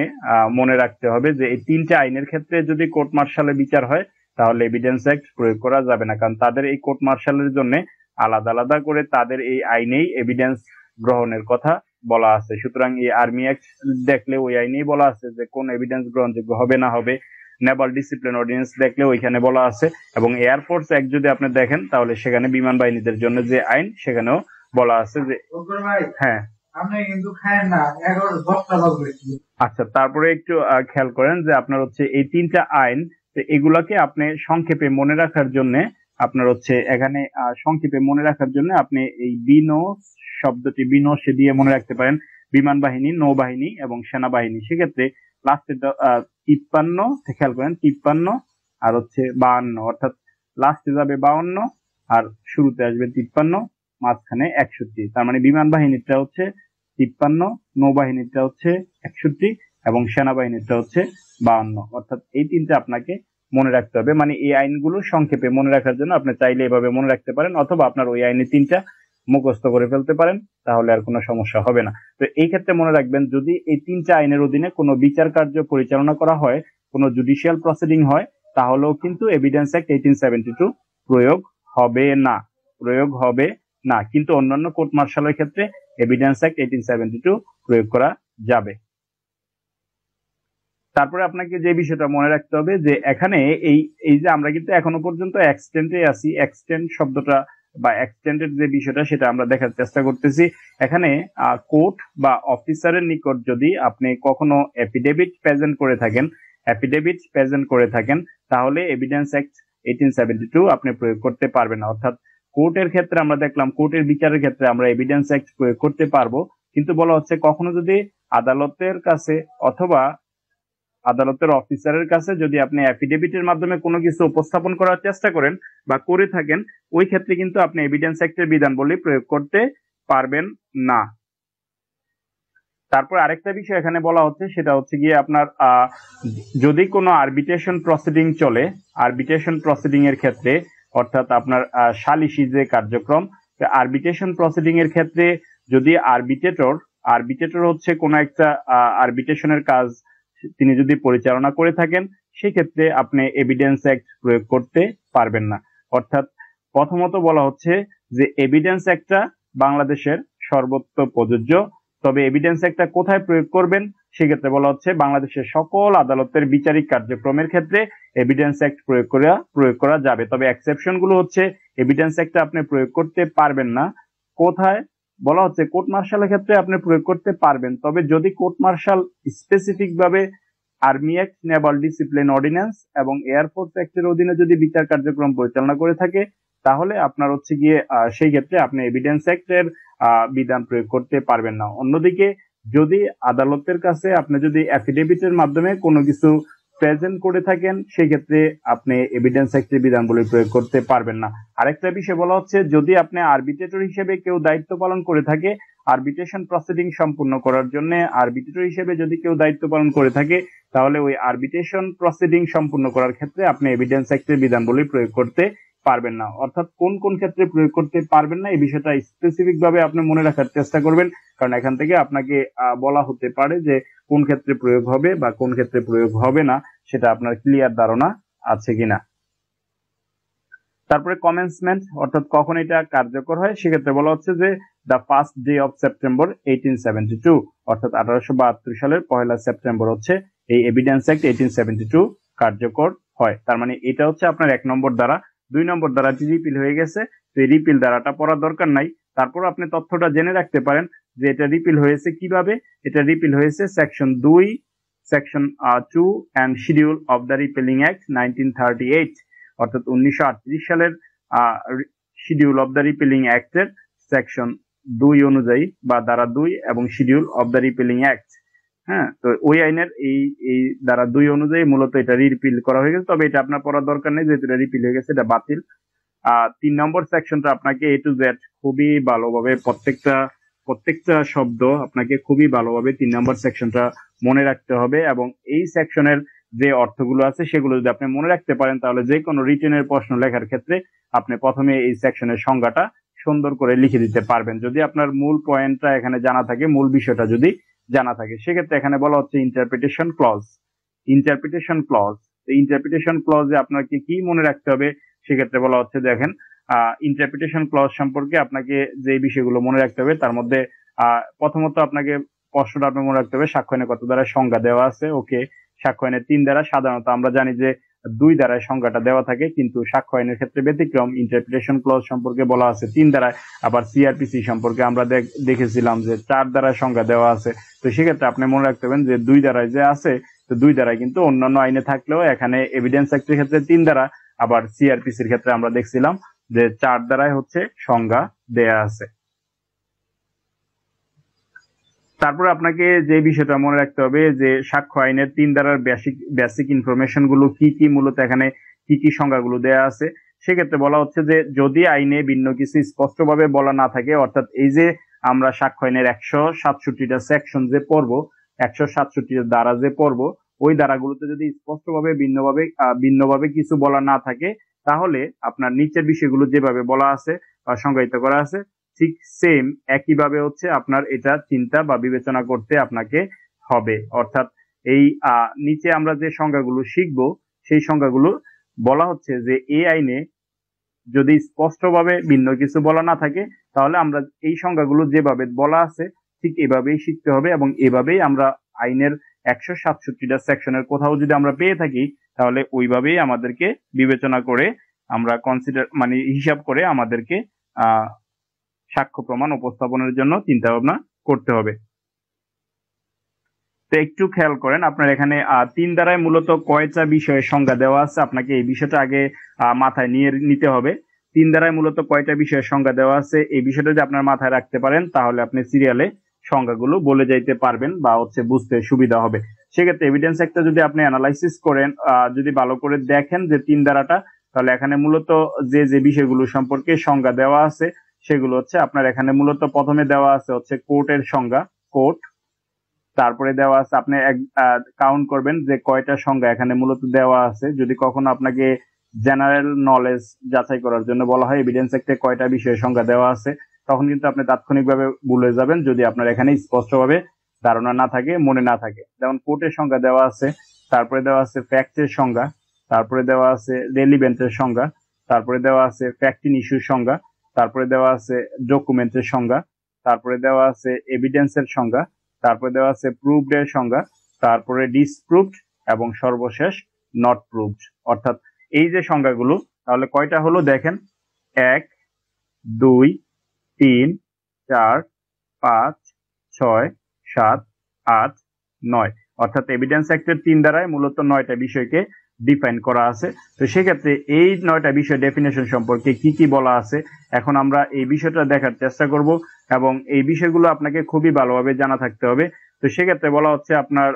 মনে রাখতে হবে যে এই তিনটে আইনের ক্ষেত্রে যদি কোর্ট মার্শালে বিচার হয় তাহলে এভিডেন্স অ্যাক্ট প্রয়োগ করা যাবে না। কারণ তাদের এই কোর্ট মার্শালের জন্য আলাদা আলাদা করে তাদের এই আইনেই এভিডেন্স গ্রহণের কথা বলা আছে। সুতরাং এই আর্মি অ্যাক্ট দেখলে ওই আইনেই বলা আছে যে কোন এভিডেন্স গ্রহণযোগ্য হবে না হবে। নেভাল ডিসিপ্লিন অর্ডিন্যান্স দেখলে ওইখানে বলা আছে এবং এয়ারফোর্স অ্যাক্ট যদি আপনি দেখেন তাহলে সেখানে বিমান বাহিনীদের জন্য যে আইন সেখানেও বলা আছে যে হ্যাঁ। আচ্ছা তারপরে একটু খেয়াল করেন যে আপনার হচ্ছে এই তিনটা আইন এগুলাকে আপনি সংক্ষেপে মনে রাখার জন্য, আপনার হচ্ছে এখানে সংক্ষেপে মনে রাখার জন্য আপনি এই বিনো শব্দটি বিনশে দিয়ে মনে রাখতে পারেন। বিমান বাহিনী, নৌবাহিনী এবং সেনাবাহিনী। সেক্ষেত্রে লাস্টে তিপ্পান্ন, খেয়াল করেন, তিপ্পান্ন আর হচ্ছে বাহান্ন। অর্থাৎ লাস্টে যাবে বাউন্ন আর শুরুতে আসবে তিপ্পান্ন, মাঝখানে একষট্টি। তার মানে বিমান বাহিনীটা হচ্ছে তিপ্পান্ন, নৌবাহিনীটা হচ্ছে একষট্টি এবং সেনাবাহিনীটা হচ্ছে বাউন্ন অর্থাৎ এই তিনটা আপনাকে মনে রাখতে হবে। মানে এই আইনগুলো সংক্ষেপে মনে রাখার জন্য আপনি চাইলে এভাবে মনে রাখতে পারেন অথবা আপনার ওই আইনে তিনটা মুখস্থ করে ফেলতে পারেন, তাহলে আর কোনো সমস্যা হবে না। তো এই ক্ষেত্রে মনে রাখবেন, যদি এই তিনটা আইনের অধীনে কোনো বিচার কার্য পরিচালনা করা হয়, কোনো জুডিশিয়াল প্রসিডিং হয়, তাহলেও কিন্তু evidence act eighteen seventy two প্রয়োগ হবে না। প্রয়োগ হবে না। কিন্তু অন্যান্য কোর্ট মার্শালের ক্ষেত্রে evidence act eighteen seventy two প্রয়োগ করা যাবে। তারপরে আপনাকে যে বিষয়টা মনে রাখতে হবে যে এখানে এই এই যে আমরা কিন্তু এখনও পর্যন্ত এক্সটেন্টে আছি এক্সটেন্ট শব্দটা বা এক্সটেন্ডেড যে বিষয়টা সেটা আমরা দেখার চেষ্টা করতেছি। এখানে কোর্ট বা অফিসারের নিকট যদি আপনি কখনো এফিডেভিট প্রেজেন্ট করে থাকেন এফিডেভিট প্রেজেন্ট করে থাকেন, তাহলে evidence act eighteen seventy two আপনি প্রয়োগ করতে পারবেন অর্থাৎ কোর্টের ক্ষেত্রে আমরা দেখলাম, কোর্টের বিচারের ক্ষেত্রে আমরা এভিডেন্স অ্যাক্ট করতে পারব। কিন্তু বলা হচ্ছে কখনো যদি আদালতের কাছে অথবা আদালতের অফিসারের কাছে যদি আপনি অ্যাফিডেভিটের মাধ্যমে কোনো কিছু উপস্থাপন করার চেষ্টা করেন বা করে থাকেন, ওই ক্ষেত্রে কিন্তু আপনি এভিডেন্স অ্যাক্টের বিধান বলে প্রয়োগ করতে পারবেন না। তারপর আরেকটা বিষয় এখানে বলা হচ্ছে, সেটা হচ্ছে গিয়ে আপনার যদি কোনো আরবিটেশন প্রসিডিং চলে আরবিটেশন প্রসিডিং এর ক্ষেত্রে অর্থাৎ আপনার সালিসি যে কার্যক্রম আরবিটেশন প্রসিডিং এর ক্ষেত্রে যদি আরবিটেটর আরবিটেটর হচ্ছে কোনো একটা আরবিটেশনের কাজ তিনি যদি পরিচালনা করে থাকেন, সেক্ষেত্রে আপনি এভিডেন্স অ্যাক্ট প্রয়োগ করতে পারবেন না। অর্থাৎ প্রথমত বলা হচ্ছে যে এভিডেন্স অ্যাক্টটা বাংলাদেশের সর্বত্র প্রযোজ্য। তবে এভিডেন্স অ্যাক্টটা কোথায় প্রয়োগ করবেন? সেক্ষেত্রে বলা হচ্ছে বাংলাদেশের সকল আদালতের বিচারিক কার্যক্রমের ক্ষেত্রে এভিডেন্স অ্যাক্ট প্রয়োগ করা প্রয়োগ করা যাবে। তবে এক্সেপশনগুলো হচ্ছে এভিডেন্স অ্যাক্টটা আপনি প্রয়োগ করতে পারবেন না। কোথায়? বলা হচ্ছে কোর্ট মার্শালের ক্ষেত্রে আপনি প্রয়োগ করতে পারবেন। তবে যদি কোর্ট মার্শাল স্পেসিফিক ভাবে army act naval discipline ordinance এবং এয়ারফোর্স অ্যাক্টের অধীনে যদি বিচার কার্যক্রম পরিচালনা করে থাকে, তাহলে আপনার হচ্ছে গিয়ে সেই ক্ষেত্রে আপনি এভিডেন্স অ্যাক্টের বিধান প্রয়োগ করতে পারবেন না। অন্যদিকে যদি আদালতের কাছে আপনি যদি অ্যাফিডেভিটের মাধ্যমে কোনো কিছু প্রেজেন্ট করে থাকেন সেই ক্ষেত্রে আপনি এভিডেন্স অ্যাক্টের বিধানগুলি প্রয়োগ করতে পারবেন না। আরেকটা বিষয় বলা হচ্ছে, যদি আপনি আরবিট্রেটর হিসেবে কেউ দায়িত্ব পালন করে থাকে আরবিট্রেশন প্রসিডিং সম্পূর্ণ করার জন্য আরবিট্রেটর হিসেবে যদি কেউ দায়িত্ব পালন করে থাকে, তাহলে ওই আরবিট্রেশন প্রসিডিং সম্পূর্ণ করার ক্ষেত্রে আপনি এভিডেন্স অ্যাক্টের বিধানগুলি প্রয়োগ করতে পারবেন না। অর্থাৎ কোন কোন ক্ষেত্রে প্রয়োগ করতে পারবেন না, এই বিষয়টা স্পেসিফিক ভাবে আপনি মনে রাখার চেষ্টা করবেন। কারণ এখান থেকে আপনাকে বলা হতে পারে যে কোন ক্ষেত্রে প্রয়োগ হবে বা কোন ক্ষেত্রে প্রয়োগ হবে না, সেটা আপনার ক্লিয়ার ধারণা আছে কিনা। তারপরে কমেন্সমেন্ট অর্থাৎ কখন এটা কার্যকর হয়, সেক্ষেত্রে বলা হচ্ছে যে the first day of September eighteen seventy two অর্থাৎ আঠারোশো বাহাত্তর সালের পয়লা সেপ্টেম্বর হচ্ছে এই evidence act eighteen seventy two কার্যকর হয়। তার মানে এটা হচ্ছে আপনার এক নম্বর দ্বারা দুই নম্বর দ্বারাটি রিপিল হয়ে গেছে তো এই রিপিল দ্বারাটা পড়ার দরকার নাই। তারপর আপনি তথ্যটা জেনে রাখতে পারেন যে এটা রিপিল হয়েছে কীভাবে। এটা রিপিল হয়েছে সেকশন দুই, section two and schedule of the repealing act nineteen thirty eight, অর্থাৎ উনিশশো আটত্রিশ সালের শিডিউল অব দ্য রিপিলিং অ্যাক্টের সেকশন দুই অনুযায়ী বা দ্বারা দুই এবং schedule of the repealing act. হ্যাঁ? তো ওই আইনের এই এই দ্বারা দুই অনুযায়ী মূলত এটা রিপিল করা হয়ে গেছে। তবে এটা আপনার পড়ার দরকার নেই, যেহেতু এটা রিপিল হয়ে গেছে, এটা বাতিল। আর তিন নম্বর সেকশনটা আপনাকে এ টু জেড খুবই ভালোভাবে প্রত্যেকটা প্রত্যেকটা শব্দ আপনাকে খুবই ভালোভাবে তিন নম্বর সেকশনটা মনে রাখতে হবে এবং এই সেকশনের যে অর্থগুলো আছে, সেগুলো যদি আপনি মনে রাখতে পারেন, তাহলে যে কোনো রিটেনের প্রশ্ন লেখার ক্ষেত্রে আপনি প্রথমে এই সেকশনের সংজ্ঞাটা সুন্দর করে লিখে দিতে পারবেন। যদি আপনার মূল পয়েন্টটা এখানে জানা থাকে, মূল বিষয়টা যদি জানা থাকে। সেক্ষেত্রে এখানে বলা হচ্ছে interpretation clause interpretation clause interpretation ক্লজে আপনাকে কি মনে রাখতে হবে? সেক্ষেত্রে বলা হচ্ছে, দেখেন ইন্টারপ্রিটেশন ক্লজ সম্পর্কে আপনাকে যে বিষয়গুলো মনে রাখতে হবে, তার মধ্যে প্রথমত আপনাকে প্রশ্নটা আপনি মনে রাখতে হবে, সাক্ষ্য আইনে কত দ্বারা সংজ্ঞা দেওয়া আছে? ওকে, সাক্ষ্য তিন দ্বারা। সাধারণত আমরা জানি যে দুই দ্বারায় সংজ্ঞাটা দেওয়া থাকে, কিন্তু সাক্ষ্য আইনের ক্ষেত্রে ব্যতিক্রম। ইন্টারপ্রিটেশন ক্লজ সম্পর্কে বলা আছে তিন দ্বারায় আবার সিআরপিসি সম্পর্কে আমরা দেখ- দেখেছিলাম যে চার দ্বারায় সংজ্ঞা দেওয়া আছে। তো সেক্ষেত্রে আপনি মনে রাখতে হবেন যে দুই দ্বারায় যে আছে, তো দুই দ্বারায় কিন্তু অন্যান্য আইনে থাকলেও এখানে এভিডেন্স অ্যাক্টের ক্ষেত্রে তিন দ্বারা আবার সিআরপিসির ক্ষেত্রে আমরা দেখছিলাম যে চার দ্বারায় হচ্ছে সংজ্ঞা দেয়া আছে। তারপরে আপনাকে যে বিষয়টা মনে রাখতে হবে যে সাক্ষ্য আইনের তিন দ্বারার বেসিক বেসিক ইনফরমেশনগুলো কি কি, মূলত এখানে কি কি সংজ্ঞাগুলো দেয়া আছে, সেক্ষেত্রে বলা হচ্ছে যে যদি আইনে ভিন্ন কিছু স্পষ্টভাবে বলা না থাকে, অর্থাৎ এই যে আমরা সাক্ষ্য আইনের একশো সাতষট্টিটা সেকশন যে পড়ব, একশো সাতষট্টিটা দ্বারা যে পড়ব, ওই দ্বারাগুলোতে যদি স্পষ্টভাবে ভিন্নভাবে ভিন্নভাবে কিছু বলা না থাকে, তাহলে আপনার নিচের বিষয়গুলো যেভাবে বলা আছে বা সংজ্ঞায়িত করা আছে ঠিক সেম একইভাবে হচ্ছে আপনার এটা চিন্তা বা বিবেচনা করতে আপনাকে হবে। অর্থাৎ এই নিচে আমরা যে সংজ্ঞাগুলো শিখব, সেই সংজ্ঞাগুলো বলা হচ্ছে যে এই আইনে যদি স্পষ্টভাবে ভিন্ন কিছু বলা না থাকে, তাহলে আমরা এই সংজ্ঞাগুলো যেভাবে বলা আছে, ঠিক এভাবেই শিখতে হবে এবং এভাবেই আমরা আইনের একশো সাতষট্টিটা সেকশনের কোথাও যদি আমরা পেয়ে থাকি, তাহলে ওইভাবেই আমাদেরকে বিবেচনা করে আমরা কনসিডার মানে হিসাব করে আমাদেরকে সাক্ষ্য প্রমাণ উপস্থাপনের জন্য চিন্তা ভাবনা করতে হবে। তো একটু খেয়াল করেন, আপনার এখানে তিন দ্বারায় মূলত কয়টা বিষয়ের সংজ্ঞা দেওয়া আছে? আপনাকে এই বিষয়টা আগে মাথায় নিয়ে নিতে হবে। তিন দ্বারায় মূলত কয়টা বিষয়ের সংজ্ঞা দেওয়া আছে? এই বিষয়টা যদি আপনার মাথায় রাখতে পারেন, তাহলে আপনি সিরিয়ালে সংজ্ঞাগুলো বলে যাইতে পারবেন বা হচ্ছে বুঝতে সুবিধা হবে। সেক্ষেত্রে এভিডেন্স একটা যদি আপনি অ্যানালাইসিস করেন যদি ভালো করে দেখেন যে তিন দ্বারাটা তাহলে এখানে মূলত যে যে বিষয়গুলো সম্পর্কে সংজ্ঞা দেওয়া আছে সেগুলো হচ্ছে আপনার এখানে মূলত প্রথমে দেওয়া আছে হচ্ছে কোর্টের সংজ্ঞা, কোর্ট। তারপরে দেওয়া আছে আপনি কাউন্ট করবেন যে কয়টা সংজ্ঞা এখানে মূলত দেওয়া আছে। যদি কখনো আপনাকে জেনারেল নলেজ যাচাই করার জন্য বলা হয় এভিডেন্স একটা কয়টা বিষয়ের সংজ্ঞা দেওয়া আছে, তখন কিন্তু আপনি তাৎক্ষণিকভাবে ভুলে যাবেন যদি আপনার এখানে স্পষ্টভাবে ধারণা না থাকে, মনে না থাকে। যেমন কোর্টের সংজ্ঞা দেওয়া আছে, তারপরে দেওয়া আছে ফ্যাক্টের সংজ্ঞা, তারপরে দেওয়া আছে রেলিভেন্টের সংজ্ঞা, তারপরে দেওয়া আছে ফ্যাক্টিন ইস্যুর সংজ্ঞা তারপরে দেওয়া আছে ডকুমেন্টের সংজ্ঞা, তারপরে দেওয়া আছে এভিডেন্সের সংজ্ঞা, তারপরে দেওয়া আছে প্রুভড এর সংজ্ঞা, তারপরে ডিসপ্রুভড এবং সর্বশেষ নট প্রুভড অর্থাৎ এই যে সংজ্ঞাগুলো, তাহলে কয়টা হলো দেখেন? এক, দুই, তিন, চার, পাঁচ, ছয়, সাত, আট, নয়। অর্থাৎ এভিডেন্স অ্যাক্টের তিন দ্বারায় মূলত নয়টা বিষয়কে ডিফাইন করা আছে। তো সেক্ষেত্রে এই নয়টা বিষয় ডেফিনেশন সম্পর্কে কি কি বলা আছে, এখন আমরা এই বিষয়টা দেখার চেষ্টা করব এবং এই বিষয়গুলো আপনাকে খুবই ভালোভাবে জানা থাকতে হবে। তো সেক্ষেত্রে বলা হচ্ছে আপনার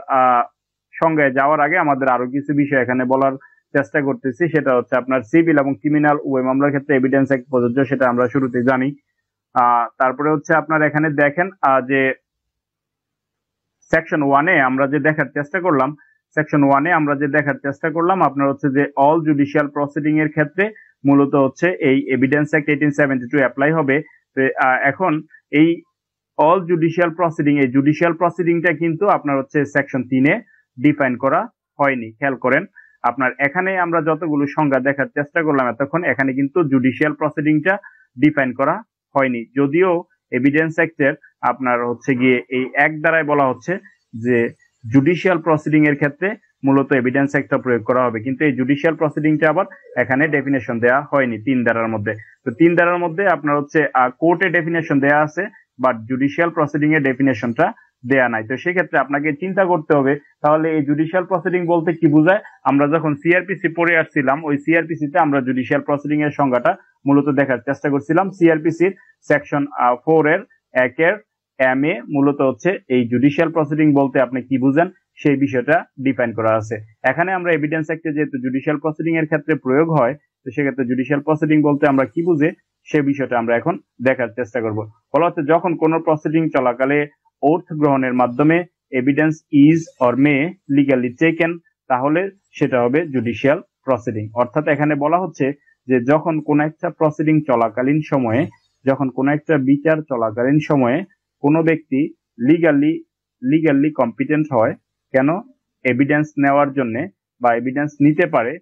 সংজ্ঞায় যাওয়ার আগে আমাদের আরও কিছু বিষয় এখানে বলার চেষ্টা করতেছি। সেটা হচ্ছে আপনার সিভিল এবং ক্রিমিনাল উভয় মামলার ক্ষেত্রে এভিডেন্স এক প্রযোজ্য, সেটা আমরা শুরুতে জানি। তারপরে হচ্ছে আপনার এখানে দেখেন যে সেকশন ওয়ানে আমরা যে দেখার চেষ্টা করলাম সেকশন ওয়ানে আমরা যে দেখার চেষ্টা করলাম, আপনার হচ্ছে যে অল জুডিশিয়াল প্রসিডিং এর ক্ষেত্রে মূলত হচ্ছে এই evidence act eighteen seventy two apply হবে এখন এই অল জুডিশিয়াল প্রসিডিং এই জুডিশিয়াল প্রসিডিংটা কিন্তু আপনার হচ্ছে সেকশন তিনে ডিফাইন করা হয়নি। খেয়াল করেন, আপনার এখানে আমরা যতগুলো সংজ্ঞা দেখার চেষ্টা করলাম এতক্ষণ, এখানে কিন্তু জুডিশিয়াল প্রসিডিংটা ডিফাইন করা হয়নি। যদিও এভিডেন্স অ্যাক্টের আপনার হচ্ছে গিয়ে এই এক দ্বারাই বলা হচ্ছে যে জুডিশিয়াল প্রসিডিং এর ক্ষেত্রে মূলত এভিডেন্স একটা প্রয়োগ করা হবে। কিন্তু এই জুডিশিয়াল প্রসিডিংটা আবার এখানে ডেফিনেশন দেওয়া হয়নি, তিন ধারার মধ্যে। তো তিন ধারার মধ্যে আপনার হচ্ছে কোর্টে ডেফিনেশন দেওয়া আছে বাট জুডিশিয়াল প্রসিডিং এর ডেফিনেশনটা দেয়া নাই। তো সেক্ষেত্রে আপনাকে চিন্তা করতে হবে, তাহলে এই জুডিশিয়াল প্রসিডিং বলতে কি বোঝায়? আমরা যখন সিআরপিসি পড়ে আসছিলাম, ওই সিআরপিসি তে আমরা জুডিশিয়াল প্রসিডিং এর সংজ্ঞাটা মূলত দেখার চেষ্টা করছিলাম। সিআরপিসির সেকশন ফোর এর একের এম এ মূলত হচ্ছে এই জুডিশিয়াল প্রসিডিং বলতে আপনি কি বুঝেন, সেই বিষয়টা ডিফাইন করা আছে। এখানে আমরা এভিডেন্স অ্যাক্টে যেহেতু জুডিশিয়াল প্রসিডিং এর ক্ষেত্রে প্রয়োগ হয়, তো সেক্ষেত্রে জুডিশিয়াল প্রসিডিং বলতে আমরা কি বুঝে, সে বিষয়টা আমরা এখন দেখার চেষ্টা করব। বলা হচ্ছে যখন কোন প্রসিডিং চলাকালে ওর্থ গ্রহণের মাধ্যমে evidence is or may legally taken তাহলে সেটা হবে জুডিশিয়াল প্রসিডিং অর্থাৎ এখানে বলা হচ্ছে যে যখন কোন একটা প্রসিডিং চলাকালীন সময়ে, যখন কোন একটা বিচার চলাকালীন সময়ে কোনো ব্যক্তি লিগালি লিগালি কম্পিটেন্ট হয়, কেন এভিডেন্স নেওয়ার জন্য বা এভিডেন্স নিতে পারে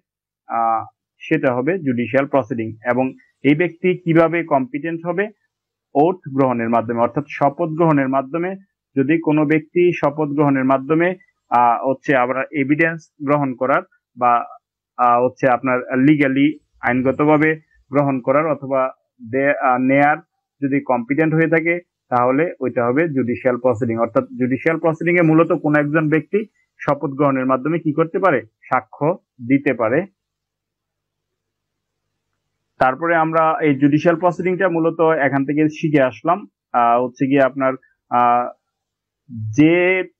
সেটা হবে জুডিশিয়াল প্রসিডিং এবং এই ব্যক্তি কীভাবে কম্পিটেন্ট হবে ওথ গ্রহণের মাধ্যমে, অর্থাৎ শপথ গ্রহণের মাধ্যমে, যদি কোনো ব্যক্তি শপথ গ্রহণের মাধ্যমে হচ্ছে আমরা এভিডেন্স গ্রহণ করার বা হচ্ছে আপনার লিগালি আইনগতভাবে গ্রহণ করার অথবা নেয়ার যদি কম্পিটেন্ট হয়ে থাকে তাহলে ওইটা হবে জুডিশিয়াল প্রসিডিং অর্থাৎ জুডিশিয়াল প্রসিডিং এ মূলত কোন একজন ব্যক্তি শপথ গ্রহণের মাধ্যমে কি করতে পারে? সাক্ষ্য দিতে পারে। তারপরে আমরা এই জুডিশিয়াল প্রসিডিংটা মূলত এখান থেকে শিখে আসলাম। হচ্ছে গিয়ে আপনার যে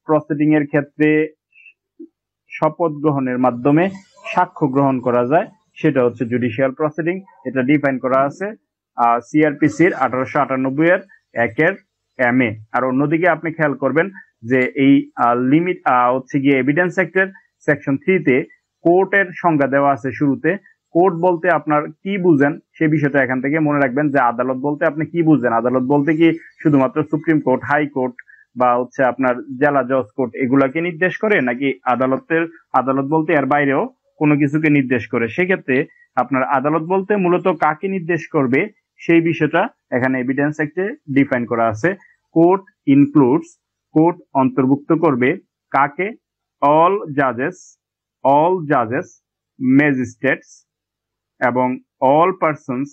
প্রসিডিং এর ক্ষেত্রে শপথ গ্রহণের মাধ্যমে সাক্ষ্য গ্রহণ করা যায়, সেটা হচ্ছে জুডিশিয়াল প্রসিডিং এটা ডিফাইন করা আছে সিআরপিসির আঠারোশো আটানব্বই এর একের এম এ। আর অন্যদিকে আপনি খেয়াল করবেন যে এই লিমিট হচ্ছে গিয়ে এভিডেন্স অ্যাক্টের সেকশন থ্রিতে কোর্টের সংজ্ঞা দেওয়া আছে শুরুতে। কোর্ট বলতে আপনার কি বুঝেন সে বিষয়টা এখান থেকে মনে রাখবেন যে আদালত বলতে আপনি কি বুঝেন? আদালত বলতে কি শুধুমাত্র সুপ্রিম কোর্ট, হাই কোর্ট বা হচ্ছে আপনার জেলা জজ কোর্ট এগুলাকে নির্দেশ করে নাকি আদালতের, আদালত বলতে এর বাইরেও কোনো কিছুকে নির্দেশ করে? সেক্ষেত্রে আপনার আদালত বলতে মূলত কাকে নির্দেশ করবে সেই বিষয়টা এখানে এভিডেন্স অ্যাক্টে ডিফাইন করা আছে। কোর্ট ইনক্লুডস কোর্ট অন্তর্ভুক্ত করবে কাকে? অল জাজেস অল জাজেস ম্যাজিস্ট্রেটস এবং all persons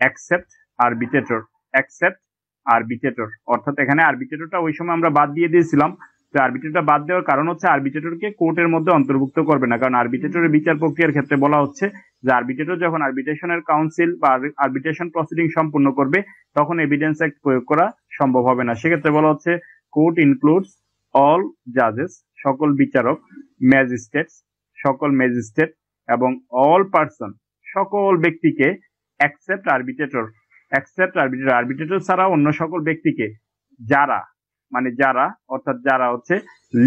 except arbitrator except arbitrator অর্থাৎ এখানে আরবিটেটরটা ওই সময় আমরা বাদ দিয়ে দিয়েছিলাম। তো আরবিটেটরটা বাদ দেওয়ার কারণ হচ্ছে আরবিটেটরকে কোর্টের মধ্যে অন্তর্ভুক্ত করবে না। কারণ আরবিটেটরের বিচার প্রক্রিয়ার ক্ষেত্রে বলা হচ্ছে যে আরবিটেটর যখন আরবিটেশনের কাউন্সিল বা আরবিটেশন প্রসিডিং সম্পূর্ণ করবে, তখন এভিডেন্স অ্যাক্ট প্রয়োগ করা সম্ভব হবে না। সেক্ষেত্রে বলা হচ্ছে কোর্ট ইনক্লুডস অল জাজেস সকল বিচারক ম্যাজিস্ট্রেটস সকল ম্যাজিস্ট্রেট এবং অল পার্সন সকল ব্যক্তিকে except arbitrator except arbitrator arbitrator ছাড়া অন্য সকল ব্যক্তিকে যারা মানে যারা, অর্থাৎ যারা হচ্ছে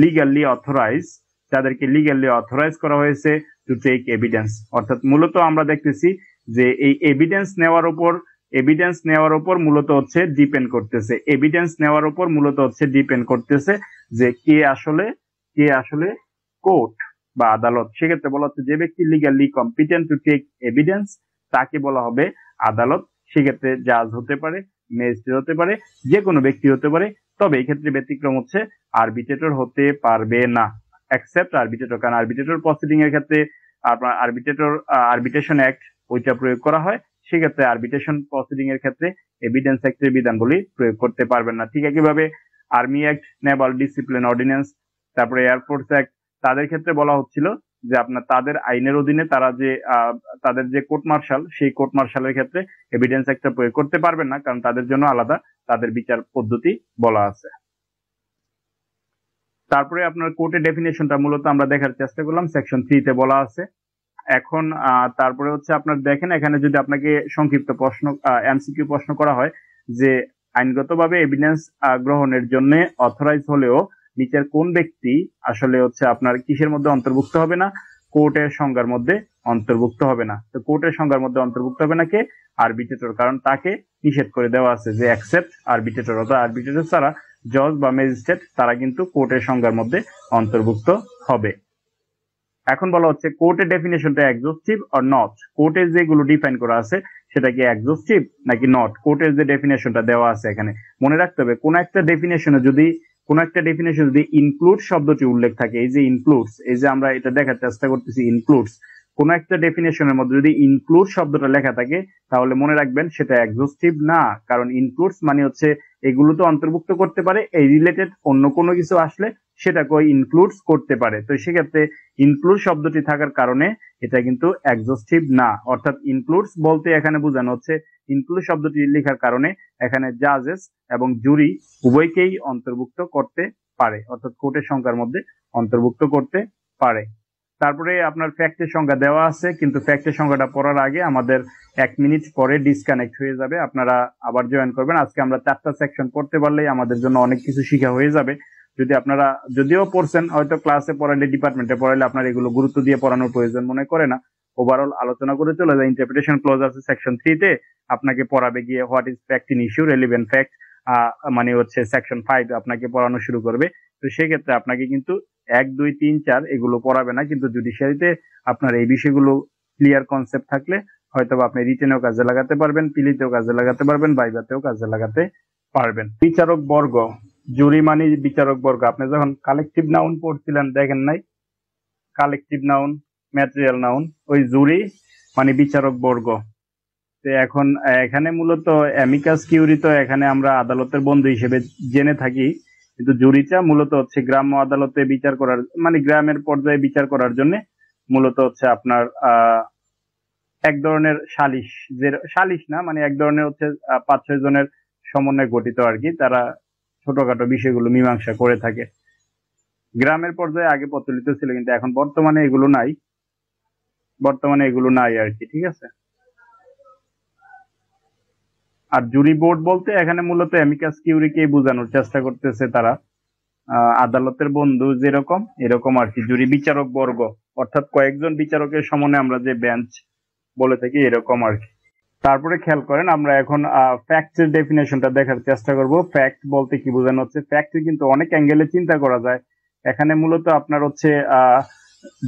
লিগালি অথরাইজ যাদেরকে লিগালি অথরাইজ করা হয়েছে টু টেক এভিডেন্স অর্থাৎ মূলত আমরা দেখতেছি যে এই এভিডেন্স নেওয়ার উপর এভিডেন্স নেওয়ার উপর মূলত হচ্ছে ডিপেন্ড করতেছে। এভিডেন্স নেওয়ার উপর মূলত হচ্ছে ডিপেন্ড করতেছে যে কে আসলে কে আসলে কোর্ট বা আদালত, সেক্ষেত্রে বলা হচ্ছে যে ব্যক্তি legally competent to take evidence তাকে বলা হবে আদালত। সেক্ষেত্রে জাজ হতে পারে ম্যাজিস্ট্রেট হতে পারে যে কোনো ব্যক্তি হতে পারে, তবে এই ক্ষেত্রে ব্যতিক্রম হচ্ছে আরবিটেটর হতে পারবে না। অ্যাকসেপ্ট আরবিটেটর কারণ আরবিটেটর প্রসিডিং এর ক্ষেত্রে আপনার আরবিটেটর আরবিটেশন অ্যাক্ট ওইটা প্রয়োগ করা হয়। সেক্ষেত্রে আরবিটেশন প্রসিডিং এর ক্ষেত্রে এভিডেন্স অ্যাক্টের বিধানগুলি প্রয়োগ করতে পারবেন না। ঠিক একইভাবে army act naval discipline ordinance তারপরে এয়ারফোর্স অ্যাক্ট তাদের ক্ষেত্রে বলা হচ্ছিল যে আপনার তাদের আইনের অধীনে তারা যে তাদের যে কোর্ট মার্শাল সেই কোর্ট মার্শালের ক্ষেত্রে এভিডেন্স একটা প্রয়োগ করতে পারবেন না, কারণ তাদের জন্য আলাদা তাদের বিচার পদ্ধতি বলা আছে। তারপরে আপনার কোর্টের ডেফিনেশনটা মূলত আমরা দেখার চেষ্টা করলাম সেকশন থ্রিতে বলা আছে। এখন তারপরে হচ্ছে আপনার দেখেন, এখানে যদি আপনাকে সংক্ষিপ্ত প্রশ্ন এমসিকিউ প্রশ্ন করা হয় যে, আইনগতভাবে এভিডেন্স গ্রহণের জন্য অথরাইজ হলেও নিচের কোন ব্যক্তি আসলে হচ্ছে আপনার কিসের মধ্যে অন্তর্ভুক্ত হবে না কোর্টের সংজ্ঞার মধ্যে অন্তর্ভুক্ত হবে না। তো কোর্টের সংজ্ঞার মধ্যে অন্তর্ভুক্ত হবে না কে? আরবিটেটর কারণ তাকে নিষেধ করে দেওয়া আছে যে অ্যাকসেপ্ট আরবিটেটর অর্থাৎ আরবিটেটর ছাড়া জজ বা ম্যাজিস্ট্রেট, তারা কিন্তু কোর্টের সংজ্ঞার মধ্যে অন্তর্ভুক্ত হবে। এখন বলা হচ্ছে, কোর্টের ডেফিনেশনটা এক্সস্টিভ অর নট কোর্টের যেগুলো ডিফাইন করা আছে, সেটা কি এক্সস্টিভ নাকি নট কোর্টের যে ডেফিনেশনটা দেওয়া আছে এখানে, মনে রাখতে হবে, কোন একটা ডেফিনেশনে যদি, কোন একটা ডেফিনেশন যদি ইনক্লুড শব্দটি উল্লেখ থাকে, এই যে ইনক্লুডস এই যে আমরা এটা দেখার চেষ্টা করতেছি ইনক্লুডস কোনো একটা ডেফিনেশনের মধ্যে যদি ইনক্লুড শব্দটা লেখা থাকে, তাহলে মনে রাখবেন সেটা এক্সস্টিভ না, কারণ ইনক্লুডস মানে হচ্ছে এগুলো তো অন্তর্ভুক্ত করতে পারে, এই রিলেটেড অন্য কোনো কিছু আসলে সেটাকে ইনক্লুডস করতে পারে। তো সেক্ষেত্রে ইনক্লুড শব্দটি থাকার কারণে এটা কিন্তু এক্সস্টিভ না। অর্থাৎ ইনক্লুডস বলতে এখানে বোঝানো হচ্ছে ইনক্লুড শব্দটি লেখার কারণে এখানে জাজেস এবং জুরি উভয়কেই অন্তর্ভুক্ত করতে পারে, অর্থাৎ কোর্টের সংখ্যার মধ্যে অন্তর্ভুক্ত করতে পারে। তারপরে আপনার ফ্যাক্টের সংখ্যা দেওয়া আছে, কিন্তু ফ্যাক্টের সংখ্যাটা পড়ার আগে আমাদের এক মিনিট পরে ডিসকানেক্ট হয়ে যাবে। আপনারা আবার জয়েন করবেন। আজকে আমরা চারটা সেকশন পড়তে পারলেই আমাদের জন্য অনেক কিছু শিখা হয়ে যাবে। যদি আপনারা, যদিও পড়ছেন, হয়তো ক্লাসে পড়ালে ডিপার্টমেন্টে পড়ালে আপনার এগুলো গুরুত্ব দিয়ে পড়ানোর প্রয়োজন মনে করে না। ওভারঅল আলোচনা করে চলে যায় ইন্টারপ্রিটেশন ক্লোজ আছে সেকশন থ্রিতে আপনাকে পড়াবে গিয়ে what is fact in issue relevant fact মানে হচ্ছে সেকশন ফাইভ আপনাকে পড়ানো শুরু করবে। তো সেক্ষেত্রে আপনাকে কিন্তু এক, দুই, তিন, চার এগুলো পড়াবে না, কিন্তু জুডিশিয়ারিতে আপনার এই বিষয়গুলো ক্লিয়ার কনসেপ্ট থাকলে হয়তো আপনি রিটেনেও কাজে লাগাতে পারবেন পিলিতেও কাজে লাগাতে পারবেন বাইবাতেও কাজে লাগাতে পারবেন। বিচারক বর্গ, জুরি মানে বিচারক বর্গ, আপনি যখন কালেকটিভ নাউন পড়ছিলেন, দেখেন নাই? কালেকটিভ নাউন ম্যাটেরিয়াল নাউন ওই জুরি মানে বিচারক বর্গ। তো এখন, এখানে মূলত অ্যামিকাস কিউরি তো এখানে আমরা আদালতের বন্ধু হিসেবে জেনে থাকি। কিন্তু জুরিটা মূলত হচ্ছে গ্রাম্য আদালতে বিচার করার মানে গ্রামের পর্যায়ে বিচার করার জন্য মূলত হচ্ছে আপনার এক ধরনের সালিশ, যে, সালিশ না মানে এক ধরনের হচ্ছে পাঁচ ছয় জনের সমন্বয়ে গঠিত আর কি, তারা ছোটখাটো বিষয়গুলো মীমাংসা করে থাকে। গ্রামের পর্যায়ে আগে প্রচলিত ছিল, কিন্তু এখন বর্তমানে এগুলো নাই। বর্তমানে এগুলো নাই আর কি, ঠিক আছে? আর জুরি বোর্ড বলতে এখানে মূলত অ্যামিকাস কিউরিকে বোঝানোর চেষ্টা করতেছে তারা। আদালতের বন্ধু যেরকম, এরকম আর কি। জুরি বিচারক বর্গ, অর্থাৎ কয়েকজন বিচারকের সমনে আমরা যে বেঞ্চ বলে থাকি, এরকম আর কি। তারপরে খেয়াল করেন, আমরা এখন ফ্যাক্টের ডেফিনেশনটা দেখার চেষ্টা করব। ফ্যাক্ট বলতে কি বোঝানো হচ্ছে? ফ্যাক্ট কিন্তু অনেক অ্যাঙ্গেলে চিন্তা করা যায়। এখানে মূলত আপনার হচ্ছে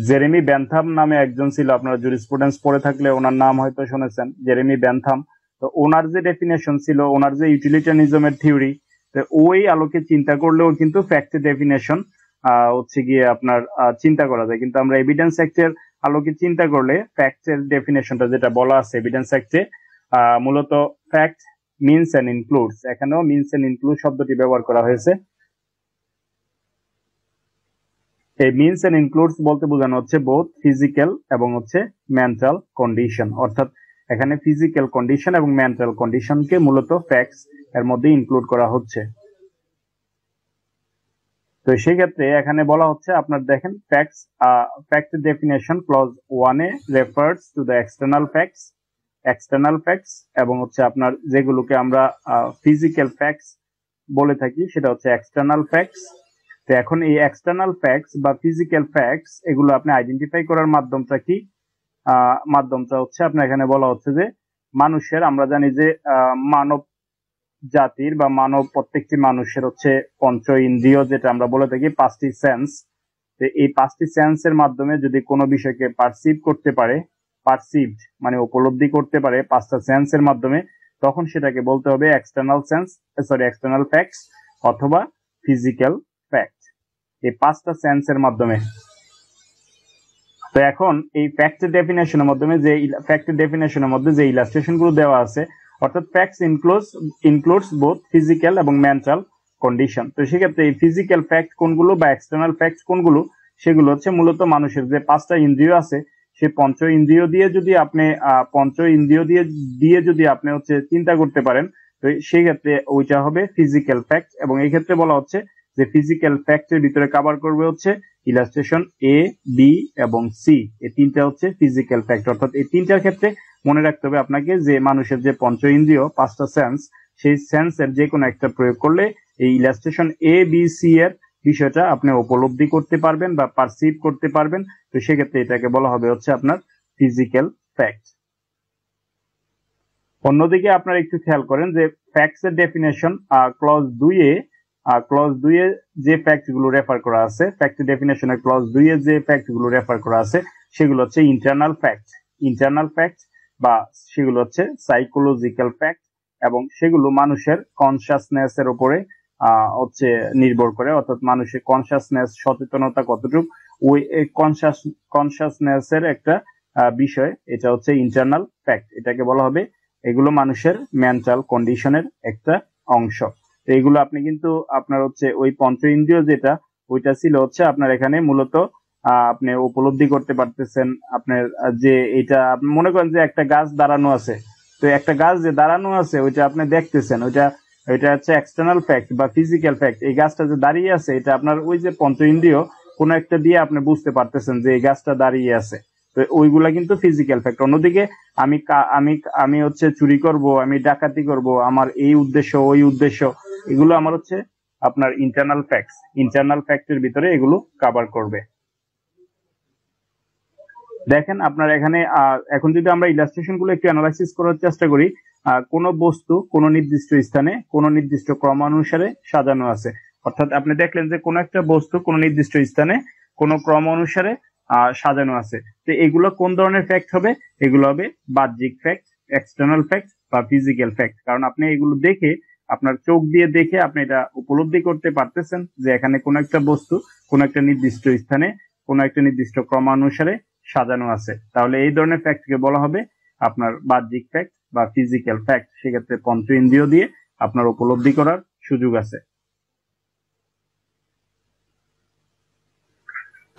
জেরেমি ব্যান্থাম নামে একজন ছিল। আপনারা জুরিসপ্রুডেন্স পড়ে থাকলে ওনার নাম হয়তো শুনেছেন। জেরেমি ব্যান্থাম তো ওনার যে ডেফিনেশন ছিল, ওনার যে ইউটিলিটারিজমের থিওরি ওই আলোকে চিন্তা করলেও কিন্তু ফ্যাক্টের ডেফিনেশন হচ্ছে গিয়ে আপনার চিন্তা করা যায়। কিন্তু আমরা এভিডেন্স অ্যাক্টের আলোকে চিন্তা করলে ফ্যাক্টের ডেফিনেশনটা যেটা বলা আছে এভিডেন্স অ্যাক্টে মূলত ফ্যাক্ট মিনস এন্ড ইনক্লুডস এখানেও মিনস এন্ড ইনক্লুড শব্দটি ব্যবহার করা হয়েছে। এই মিনস এন্ড ইনক্লুডস বলতে বোঝানো হচ্ছে বোথ ফিজিক্যাল এবং হচ্ছে মেন্টাল কন্ডিশন অর্থাৎ এখানে ফিজিক্যাল কন্ডিশন এবং মেন্টাল কন্ডিশনকে মূলত ফ্যাক্টস এর মধ্যে ইনক্লুড করা হচ্ছে। তো সেই ক্ষেত্রে এখানে বলা হচ্ছে, আপনার দেখেন ফ্যাক্টস ফ্যাক্ট ডেফিনেশন ক্লজ ওয়ানে refers to the external facts external facts এবং হচ্ছে আপনার যেগুলোকে আমরা ফিজিক্যাল ফ্যাক্টস বলে থাকি, সেটা হচ্ছে এক্সটার্নাল ফ্যাক্টস তো এখন এই এক্সটার্নাল ফ্যাক্টস বা ফিজিক্যাল ফ্যাক্টস এগুলো আপনি আইডেন্টিফাই করার মাধ্যমটা কি? মাধ্যমটা হচ্ছে আপনার এখানে বলা হচ্ছে যে মানুষের, আমরা জানি যে মানব জাতির বা মানব প্রত্যেকটি মানুষের হচ্ছে পঞ্চ ইন্দ্রিয় যেটা আমরা বলে থাকি, পাঁচটি সেন্স এই পাঁচটি সেন্সের মাধ্যমে যদি কোনো বিষয়কে পারসিভ করতে পারে পারসিভড মানে উপলব্ধি করতে পারে পাঁচটা সেন্সের মাধ্যমে, তখন সেটাকে বলতে হবে external sense sorry external facts অথবা ফিজিক্যাল ফ্যাক্ট এই পাঁচটা সেন্সের মাধ্যমে। তো এখন এই ফ্যাক্টের ডেফিনেশনের মাধ্যমে যে ফ্যাক্টের ডেফিনেশনের মধ্যে যে ইলাস্ট্রেশনগুলো দেওয়া আছে, অর্থাৎ facts includes includes both physical এবং মেন্টাল কন্ডিশন তো সেক্ষেত্রে এই ফিজিক্যাল ফ্যাক্ট কোনগুলো বা এক্সটার্নাল ফ্যাক্টস কোনগুলো, সেগুলো হচ্ছে মূলত মানুষের যে পাঁচটা ইন্দ্রিয় আছে, সে পঞ্চ ইন্দ্রিয় দিয়ে যদি আপনি পঞ্চ ইন্দ্রিয় দিয়ে দিয়ে যদি আপনি হচ্ছে চিন্তা করতে পারেন, তো সেক্ষেত্রে ওইটা হবে ফিজিক্যাল ফ্যাক্ট এবং এই ক্ষেত্রে বলা হচ্ছে যে ফিজিক্যাল ফ্যাক্টের ভিতরে কভার করবে হচ্ছে ইলাস্ট্রেশন এ বি এবং সি এই তিনটা হচ্ছে ফিজিক্যাল ফ্যাক্ট অর্থাৎ এই তিনটার ক্ষেত্রে মনে রাখতে হবে আপনাকে যে মানুষের যে পঞ্চ ইন্দ্রিয় পাঁচটা সেন্স সেই সেন্সের যে কোনো একটা প্রয়োগ করলে এই ইলাস্ট্রেশন এ বি সি এর বিষয়টা আপনি উপলব্ধি করতে পারবেন বা পারসিভ করতে পারবেন। তো সেক্ষেত্রে এটাকে বলা হবে হচ্ছে আপনার ফিজিক্যাল ফ্যাক্ট অন্যদিকে আপনারা একটু খেয়াল করেন যে ফ্যাক্টস এর ডেফিনেশন ক্লজ দুইয়ে ক্লজ দুইয়ে যে ফ্যাক্টগুলো রেফার করা আছে ফ্যাক্ট ডেফিনেশনে ক্লজ দুইয়ে যে ফ্যাক্টগুলো রেফার করা আছে, সেগুলো হচ্ছে ইন্টারনাল ফ্যাক্ট ইন্টারনাল ফ্যাক্ট বা সেগুলো হচ্ছে সাইকোলজিক্যাল ফ্যাক্ট এবং সেগুলো মানুষের কনসাসনেস এর উপরে হচ্ছে নির্ভর করে। অর্থাৎ মানুষের কনসাসনেস সচেতনতা কতটুকু, ওই কনসাস কনসাসনেস এর একটা বিষয়। এটা হচ্ছে ইন্টারনাল ফ্যাক্ট এটাকে বলা হবে এগুলো মানুষের মেন্টাল কন্ডিশনের একটা অংশ। তো এগুলো আপনি কিন্তু আপনার হচ্ছে ওই পঞ্চ ইন্দ্রিয় যেটা, ওইটা ছিল হচ্ছে আপনার এখানে মূলত আপনি উপলব্ধি করতে পারতেছেন আপনার যে এটা, আপনি মনে করেন যে একটা গাছ দাঁড়ানো আছে। তো একটা গাছ যে দাঁড়ানো আছে, ওইটা আপনি দেখতেছেন, ওইটা এটা হচ্ছে এক্সটার্নাল ফ্যাক্ট বা ফিজিক্যাল ফ্যাক্ট এই গাছটা যে দাঁড়িয়ে আছে, এটা আপনার ওই যে পঞ্চ ইন্দ্রিয় কোনো একটা দিয়ে আপনি বুঝতে পারতেছেন যে এই গাছটা দাঁড়িয়ে আছে। তো ওইগুলা কিন্তু ফিজিক্যাল ফ্যাক্ট অন্যদিকে আমি আমি আমি হচ্ছে চুরি করব, আমি ডাকাতি করব, আমার এই উদ্দেশ্য, ওই উদ্দেশ্য এগুলো আমার হচ্ছে আপনার ইন্টারনাল ফ্যাক্টস ইন্টারনাল ফ্যাক্টের ভিতরে এগুলো কাভার করবে। দেখেন আপনার এখানে এখন যদি আমরা ইলাস্ট্রেশনগুলো একটু অ্যানালাইসিস করার চেষ্টা করি কোন বস্তু কোন নির্দিষ্ট স্থানে কোন নির্দিষ্ট ক্রমানুসারে সাজানো আছে। অর্থাৎ আপনি দেখলেন যে কোন একটা বস্তু কোন নির্দিষ্ট স্থানে কোন ক্রম অনুসারে সাজানো আছে। তো এগুলো কোন ধরনের ফ্যাক্ট হবে? এগুলো হবে বাহ্যিক ফ্যাক্ট এক্সটার্নাল ফ্যাক্ট বা ফিজিক্যাল ফ্যাক্ট কারণ আপনি এগুলো দেখে আপনার চোখ দিয়ে দেখে আপনি এটা উপলব্ধি করতে পারতেছেন যে এখানে কোন একটা বস্তু, কোন একটা নির্দিষ্ট স্থানে, কোন একটা নির্দিষ্ট ক্রমানুসারে সাজানো আছে। তাহলে এই ধরনের ফ্যাক্টকে বলা হবে আপনার বাহ্যিক ফ্যাক্ট বা ফিজিক্যাল ফ্যাক্ট সেক্ষেত্রে পঞ্চ ইন্দ্রিয় দিয়ে আপনার উপলব্ধি করার সুযোগ আছে।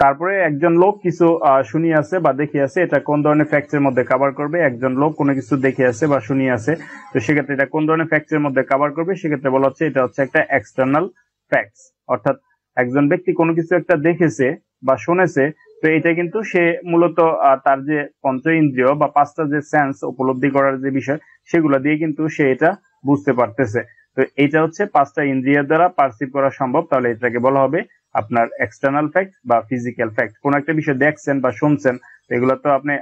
তারপরে একজন লোক কিছু শুনিয়ে আছে বা দেখে আছে এটা কোন ধরনের ফ্যাক্টের মধ্যে কাভার করবে? একজন লোক কোনো কিছু দেখে আছে বা শুনিয়ে আছে তো সেক্ষেত্রে এটা কোন ধরনের ফ্যাক্টের মধ্যে কাভার করবে? সেক্ষেত্রে বলা হচ্ছে এটা হচ্ছে একটা এক্সটার্নাল ফ্যাক্টস অর্থাৎ একজন ব্যক্তি কোনো কিছু একটা দেখেছে বা শুনেছে, তো এটা কিন্তু সে মূলত তার যে পঞ্চ ইন্দ্রিয় বা পাঁচটা যে সেন্স উপলব্ধি করার যে বিষয়, সেগুলো দিয়ে কিন্তু সে এটা বুঝতে পারতেছে। তো এটা হচ্ছে পাঁচটা ইন্দ্রিয়ের দ্বারা পারসিভ করা সম্ভব, তাহলে এটাকে বলা হবে আপনার এক্সটার্নাল ফ্যাক্ট বা ফিজিক্যাল ফ্যাক্ট কোন একটা বিষয় দেখছেন বা শুনছেন, এগুলো তো আপনি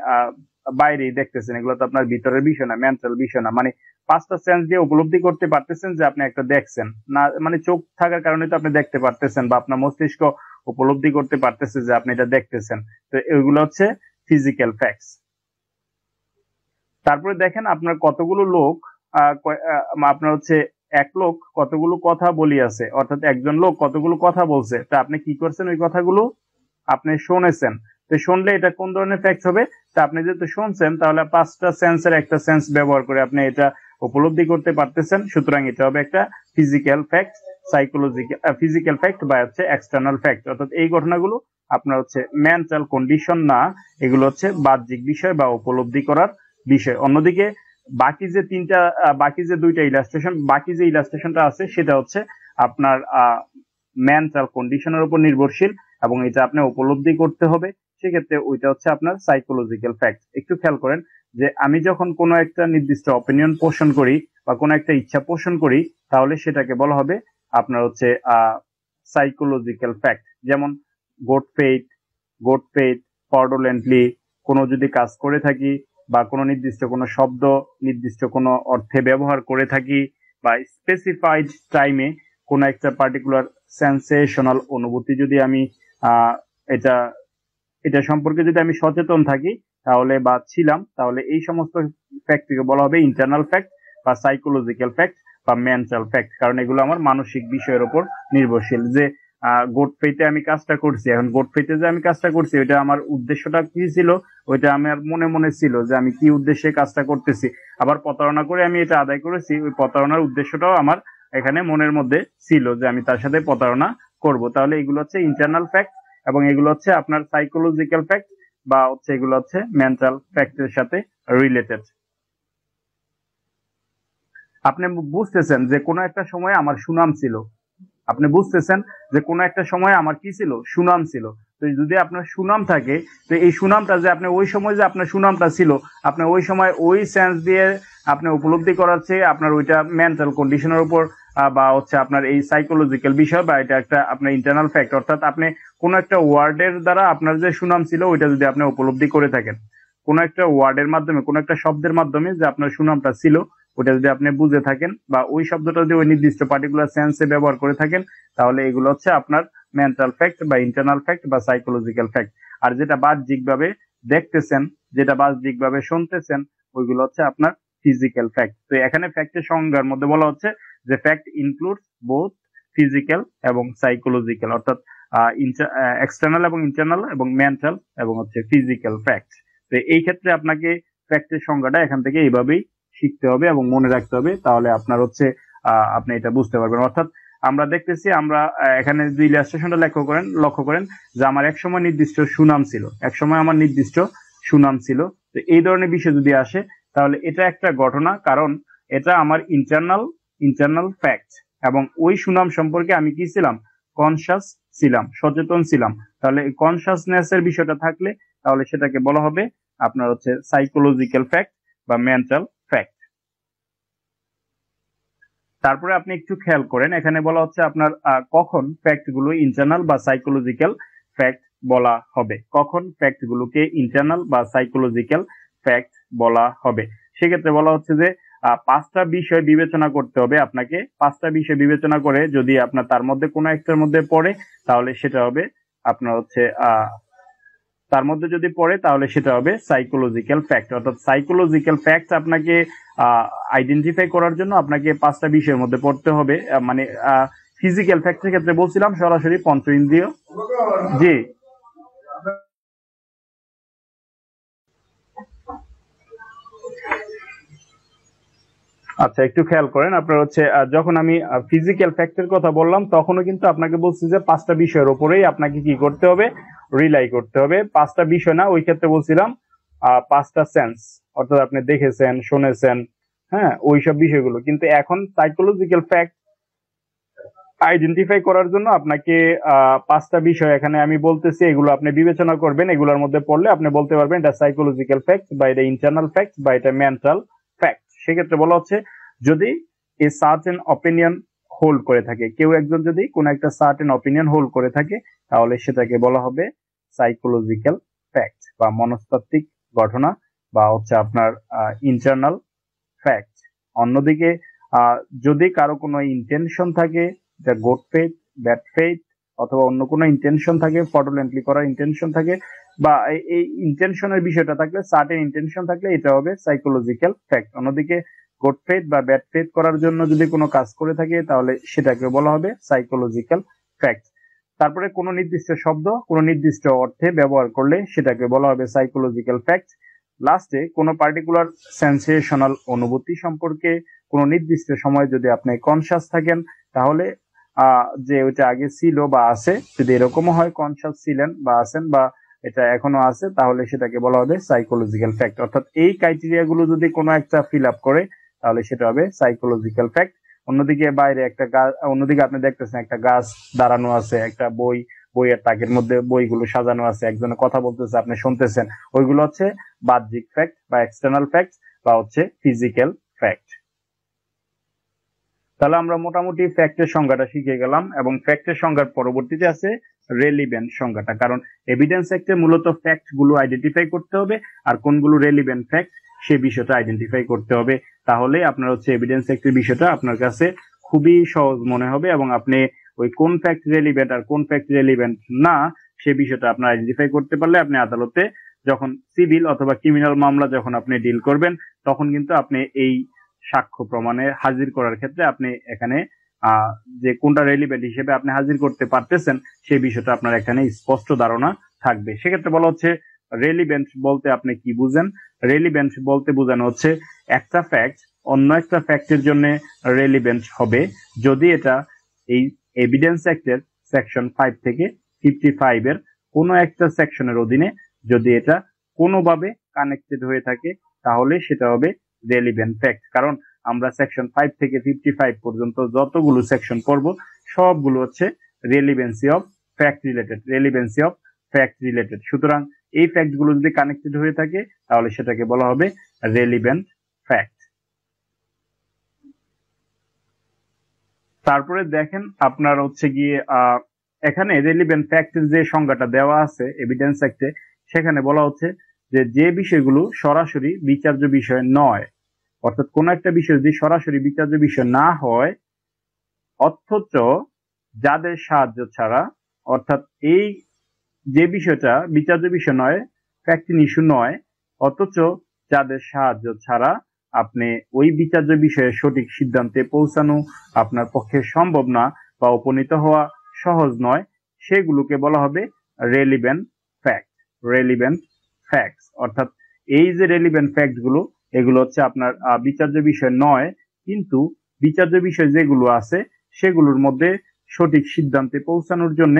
বাইরেই দেখতেছেন। এগুলো তো আপনার ভিতরের বিষয় না মেন্টাল বিষয় না। মানে পাঁচটা সেন্স দিয়ে উপলব্ধি করতে পারতেছেন যে আপনি একটা দেখছেন। না মানে চোখ থাকার কারণে তো আপনি দেখতে পারতেছেন বা আপনার মস্তিষ্ক উপলব্ধি করতে পারতেছে যে আপনি এটা দেখতেছেন। তো এগুলো হচ্ছে ফিজিক্যাল ফ্যাক্টস তারপরে দেখেন আপনার কতগুলো লোক আপনার হচ্ছে এক লোক কতগুলো কথা বলিয়াছে, অর্থাৎ একজন লোক কতগুলো কথা বলছে, তা আপনি কি করছেন ওই কথাগুলো? আপনি শুনেছেন। তো শুনলে এটা কোন ধরনের ফ্যাক্ট হবে? তা আপনি যেহেতু শুনছেন, তাহলে পাঁচটা সেন্সের একটা সেন্স ব্যবহার করে আপনি এটা উপলব্ধি করতে পারতেছেন। সুতরাং এটা হবে একটা physical fact psychological physical fact বা হচ্ছে এক্সটার্নাল ফ্যাক্ট অর্থাৎ এই ঘটনাগুলো আপনার হচ্ছে মেন্টাল কন্ডিশন না, এগুলো হচ্ছে বাহ্যিক বিষয় বা উপলব্ধি করার বিষয়। অন্যদিকে বাকি যে তিনটা বাকি যে দুইটা ইলাস্ট্রেশন বাকি যে ইলাস্ট্রেশনটা আছে, সেটা হচ্ছে আপনার ম্যান মেন্টাল কন্ডিশনের উপর নির্ভরশীল এবং এটা আপনি উপলব্ধি করতে হবে। সেক্ষেত্রে ওইটা হচ্ছে আপনার সাইকোলজিক্যাল ফ্যাক্ট একটু খেয়াল করেন যে আমি যখন কোনো একটা নির্দিষ্ট অপিনিয়ন পোষণ করি বা কোনো একটা ইচ্ছা পোষণ করি, তাহলে সেটাকে বলা হবে আপনার হচ্ছে সাইকোলজিক্যাল ফ্যাক্ট যেমন good faith good faith fraudulently কোনো যদি কাজ করে থাকি বা কোনো নির্দিষ্ট কোনো শব্দ, নির্দিষ্ট কোনো অর্থে ব্যবহার করে থাকি বা স্পেসিফাইড টাইমে কোনো একটা পার্টিকুলার সেন্সেশনাল অনুভূতি যদি আমি এটা এটা সম্পর্কে যদি আমি সচেতন থাকি তাহলে বা ছিলাম, তাহলে এই সমস্ত ফ্যাক্টকে বলা হবে ইন্টারনাল ফ্যাক্ট বা সাইকোলজিক্যাল ফ্যাক্ট বা মেন্টাল ফ্যাক্ট কারণ এগুলো আমার মানসিক বিষয়ের উপর নির্ভরশীল। যে গোট ফেটে আমি কাজটা করছি। এখন গোট ফেটে যে আমি কাজটা করছি, ওইটা আমার উদ্দেশ্যটা কি ছিল? ওইটা আমার মনে মনে ছিল যে আমি কি উদ্দেশ্যে কাজটা করতেছি। আবার প্রতারণা করে আমি এটা আদায় করেছি, ওই প্রতারণার উদ্দেশ্যটাও আমার এখানে মনের মধ্যে ছিল যে আমি তার সাথে প্রতারণা করব। তাহলে এগুলো হচ্ছে ইন্টারনাল ফ্যাক্ট এবং এগুলো হচ্ছে আপনার সাইকোলজিক্যাল ফ্যাক্ট বা হচ্ছে এগুলো হচ্ছে মেন্টাল ফ্যাক্টের সাথে রিলেটেড আপনি বুঝতেছেন যে কোনো একটা সময় আমার সুনাম ছিল। আপনি বুঝতেছেন যে কোনো একটা সময় আমার কি ছিল? সুনাম ছিল। তো যদি আপনার সুনাম থাকে, তো এই সুনামটা যে আপনি ওই সময় যে আপনার সুনামটা ছিল, আপনি ওই সময় ওই সেন্স দিয়ে আপনি উপলব্ধি করার চেয়ে আপনার ওইটা মেন্টাল কন্ডিশনের উপর বা হচ্ছে আপনার এই সাইকোলজিক্যাল বিষয় বা এটা একটা আপনার ইন্টারনাল ফ্যাক্ট অর্থাৎ আপনি কোনো একটা ওয়ার্ডের দ্বারা আপনার যে সুনাম ছিল, ওইটা যদি আপনি উপলব্ধি করে থাকেন। কোনো একটা ওয়ার্ডের মাধ্যমে, কোনো একটা শব্দের মাধ্যমে যে আপনার সুনামটা ছিল ওটা যদি আপনি বুঝে থাকেন বা ওই শব্দটা যদি ওই নির্দিষ্ট পার্টিকুলার সেন্সে ব্যবহার করে থাকেন, তাহলে এগুলো হচ্ছে আপনার মেন্টাল ফ্যাক্ট বা ইন্টারনাল ফ্যাক্ট বা সাইকোলজিক্যাল ফ্যাক্ট আর যেটা বাহ্যিকভাবে দেখতেছেন, যেটা বাহ্যিকভাবে শুনতেছেন, ওইগুলো হচ্ছে আপনার ফিজিক্যাল ফ্যাক্ট তো এখানে ফ্যাক্টের সংজ্ঞার মধ্যে বলা হচ্ছে যে ফ্যাক্ট ইনক্লুডস বোথ ফিজিক্যাল এবং সাইকোলজিক্যাল অর্থাৎ এক্সটার্নাল এবং ইন্টারনাল এবং মেন্টাল এবং হচ্ছে ফিজিক্যাল ফ্যাক্ট তো এই ক্ষেত্রে আপনাকে ফ্যাক্টের সংজ্ঞাটা এখান থেকে এইভাবেই শিখতে হবে এবং মনে রাখতে হবে, তাহলে আপনার হচ্ছে আপনি এটা বুঝতে পারবেন। অর্থাৎ আমরা দেখতেছি, আমরা এখানে যদি ইলাস্ট্রেশনটা লক্ষ্য করেন লক্ষ্য করেন যে আমার এক সময় নির্দিষ্ট সুনাম ছিল এক সময় আমার নির্দিষ্ট সুনাম ছিল। তো এই ধরনের বিষয় যদি আসে, তাহলে এটা একটা ঘটনা, কারণ এটা আমার ইন্টারনাল ইন্টারনাল ফ্যাক্ট এবং ওই সুনাম সম্পর্কে আমি কি ছিলাম? কনসাস ছিলাম, সচেতন ছিলাম। তাহলে কনসাসনেস এর বিষয়টা থাকলে, তাহলে সেটাকে বলা হবে আপনার হচ্ছে সাইকোলজিক্যাল ফ্যাক্ট বা মেন্টাল ফ্যাক্ট তারপরে আপনি একটু খেয়াল করেন, এখানে বলা হচ্ছে আপনার কখন ফ্যাক্টগুলো ইন্টারনাল বা সাইকোলজিক্যাল ফ্যাক্ট বলা হবে। কখন ফ্যাক্ট গুলোকে ইন্টারনাল বা সাইকোলজিক্যাল ফ্যাক্ট বলা হবে। সেক্ষেত্রে বলা হচ্ছে যে পাঁচটা বিষয় বিবেচনা করতে হবে আপনাকে। পাঁচটা বিষয় বিবেচনা করে যদি আপনার তার মধ্যে কোনো একটার মধ্যে পড়ে, তাহলে সেটা হবে আপনার হচ্ছে তার মধ্যে যদি পড়ে, তাহলে সেটা হবে সাইকোলজিক্যাল ফ্যাক্ট অর্থাৎ সাইকোলজিক্যাল ফ্যাক্ট আপনাকে আইডেন্টিফাই করার জন্য আপনাকে পাঁচটা বিষয়ের মধ্যে পড়তে হবে। মানে ফিজিক্যাল ফ্যাক্টের ক্ষেত্রে বলছিলাম, সরাসরি পঞ্চ ইন্দ্রিয় জি। আচ্ছা একটু খেয়াল করেন, আপনার হচ্ছে যখন আমি ফিজিক্যাল ফ্যাক্টের কথা বললাম, তখনও কিন্তু আপনাকে বলছি যে পাঁচটা বিষয়ের উপরেই আপনাকে কি করতে হবে? রিলাই করতে হবে। পাঁচটা বিষয় না, ওই ক্ষেত্রে বলছিলাম পাঁচটা সেন্স অর্থাৎ আপনি দেখেছেন, শুনেছেন হ্যাঁ ওইসব বিষয়গুলো। কিন্তু এখন সাইকোলজিক্যাল ফ্যাক্ট আইডেন্টিফাই করার জন্য আপনাকে পাঁচটা বিষয় এখানে আমি বলতেছি, এগুলো আপনি বিবেচনা করবেন, এগুলোর মধ্যে পড়লে আপনি বলতে পারবেন এটা সাইকোলজিক্যাল ফ্যাক্ট বা এটা ইন্টারনাল ফ্যাক্ট বা এটা মেন্টাল ফ্যাক্ট সেক্ষেত্রে বলা হচ্ছে, যদি এ সার্টেন অপিনিয়ন হোল্ড করে থাকে, কেউ একজন যদি কোনো একটা সার্টেন অপিনিয়ন হোল্ড করে থাকে তাহলে সেটাকে বলা হবে সাইকোলজিক্যাল ফ্যাক্ট বা মনস্তাত্ত্বিক ঘটনা বা হচ্ছে আপনার ইন্টারনাল ফ্যাক্ট অন্যদিকে যদি কারও কোনো ইন্টেনশন থাকে, এটা গুড ফেথ ব্যাড ফেথ অথবা অন্য কোনো ইন্টেনশন থাকে ফটোলেন্টলি করার ইন্টেনশন থাকে, বা এই ইন্টেনশনের বিষয়টা থাকলে সার্টেন ইন্টেনশন থাকলে এটা হবে সাইকোলজিক্যাল ফ্যাক্ট অন্যদিকে গুড ফেথ বা ব্যাড ফেথ করার জন্য যদি কোনো কাজ করে থাকে, তাহলে সেটাকে বলা হবে সাইকোলজিক্যাল ফ্যাক্ট তারপরে কোনো নির্দিষ্ট শব্দ, কোনো নির্দিষ্ট অর্থে ব্যবহার করলে সেটাকে বলা হবে সাইকোলজিক্যাল ফ্যাক্ট লাস্টে কোনো পার্টিকুলার সেন্সেশনাল অনুভূতি সম্পর্কে কোনো নির্দিষ্ট সময় যদি আপনি কনসাস থাকেন, তাহলে যে ওইটা আগে ছিল বা আছে, যদি এরকমও হয় কনসাস ছিলেন বা আছেন বা এটা এখনও আছে, তাহলে সেটাকে বলা হবে সাইকোলজিক্যাল ফ্যাক্ট অর্থাৎ এই ক্রাইটেরিয়া গুলো যদি কোনো একটা ফিল আপ করে, তাহলে সেটা হবে সাইকোলজিক্যাল ফ্যাক্ট অন্যদিকে বাইরে একটা গাছ অন্যদিকে আপনি দেখতেছেন একটা গাছ দাঁড়ানো আছে, একটা বই, বইয়ের তাকের মধ্যে বইগুলো সাজানো আছে, একজনে কথা বলতেছে, আপনি শুনতেছেন। ওইগুলো হচ্ছে বাহ্যিক ফ্যাক্ট বা এক্সটার্নাল ফ্যাক্ট বা হচ্ছে ফিজিক্যাল ফ্যাক্ট তাহলে আমরা মোটামুটি ফ্যাক্টের সংজ্ঞাটা শিখে গেলাম এবং ফ্যাক্টের সংজ্ঞার পরবর্তীতে আছে রেলিভেন্ট সংজ্ঞাটা। কারণ এভিডেন্স অ্যাক্টে মূলত ফ্যাক্টগুলো আইডেন্টিফাই করতে হবে, আর কোনগুলো রেলিভেন্ট ফ্যাক্ট সে বিষয়টা আইডেন্টিফাই করতে হবে। তাহলে আপনার হচ্ছে এভিডেন্স অ্যাক্টের বিষয়টা আপনার কাছে খুবই সহজ মনে হবে এবং আপনি ওই কোন ফ্যাক্ট রেলিভেন্ট আর কোন ফ্যাক্ট রেলিভেন্ট না, সে বিষয়টা আপনার আইডেন্টিফাই করতে পারলে আপনি আদালতে যখন সিভিল অথবা ক্রিমিনাল মামলা যখন আপনি ডিল করবেন, তখন কিন্তু আপনি এই সাক্ষ্য প্রমাণে হাজির করার ক্ষেত্রে আপনি এখানে যে কোনটা রেলিভেন্ট হিসেবে আপনি হাজির করতে পারতেছেন, সেই বিষয়টা আপনার এখানে স্পষ্ট ধারণা থাকবে। সেক্ষেত্রে বলা হচ্ছে রেলিভেন্ট বলতে আপনি কি বুঝেন? রেলিভেন্ট বলতে বোঝানো হচ্ছে, একটা ফ্যাক্ট অন্য একটা ফ্যাক্টের জন্য রেলিভেন্ট হবে। যদি এটা এই এভিডেন্স অ্যাক্টের সেকশন ফাইভ থেকে ফিফটি ফাইভ এর কোনো একটা সেকশনের অধীনে যদি এটা কোনোভাবে কানেক্টেড হয়ে থাকে, তাহলে সেটা হবে রেলিভেন্ট ফ্যাক্ট কারণ আমরা সেকশন ফাইভ থেকে ফিফটি ফাইভ পর্যন্ত যতগুলো সেকশন পড়ব, সবগুলো হচ্ছে relevancy of fact related relevancy of fact related সুতরাং এই ফ্যাক্টগুলো যদি কানেক্টেড হয়ে থাকে, তাহলে সেটাকে বলা হবে রেলিভেন্ট ফ্যাক্ট তারপরে দেখেন আপনার হচ্ছে গিয়ে এখানে রেলিভেন্ট ফ্যাক্টের যে সংজ্ঞাটা দেওয়া আছে এভিডেন্স অ্যাক্টে সেখানে বলা হচ্ছে যে যে বিষয়গুলো সরাসরি বিচার্য বিষয় নয় অর্থাৎ কোন একটা বিষয় যদি সরাসরি বিচার্য বিষয় না হয়, অথচ যাদের সাহায্য ছাড়া, অর্থাৎ এই যে বিষয়টা বিচার্য বিষয় নয় ফ্যাক্টিন ইস্যু নয়, অথচ যাদের সাহায্য ছাড়া আপনি ওই বিচার্য বিষয়ে সঠিক সিদ্ধান্তে পৌঁছানো আপনার পক্ষে সম্ভব না বা উপনীত হওয়া সহজ নয়, সেগুলোকে বলা হবে রেলিভেন্ট ফ্যাক্ট রেলিভেন্ট ফ্যাক্টস অর্থাৎ এই যে রেলিভেন্ট ফ্যাক্টগুলো এগুলো হচ্ছে আপনার বিচার্য বিষয় নয়, কিন্তু বিচার্য বিষয় যেগুলো আছে, সেগুলোর মধ্যে সঠিক সিদ্ধান্তে পৌঁছানোর জন্য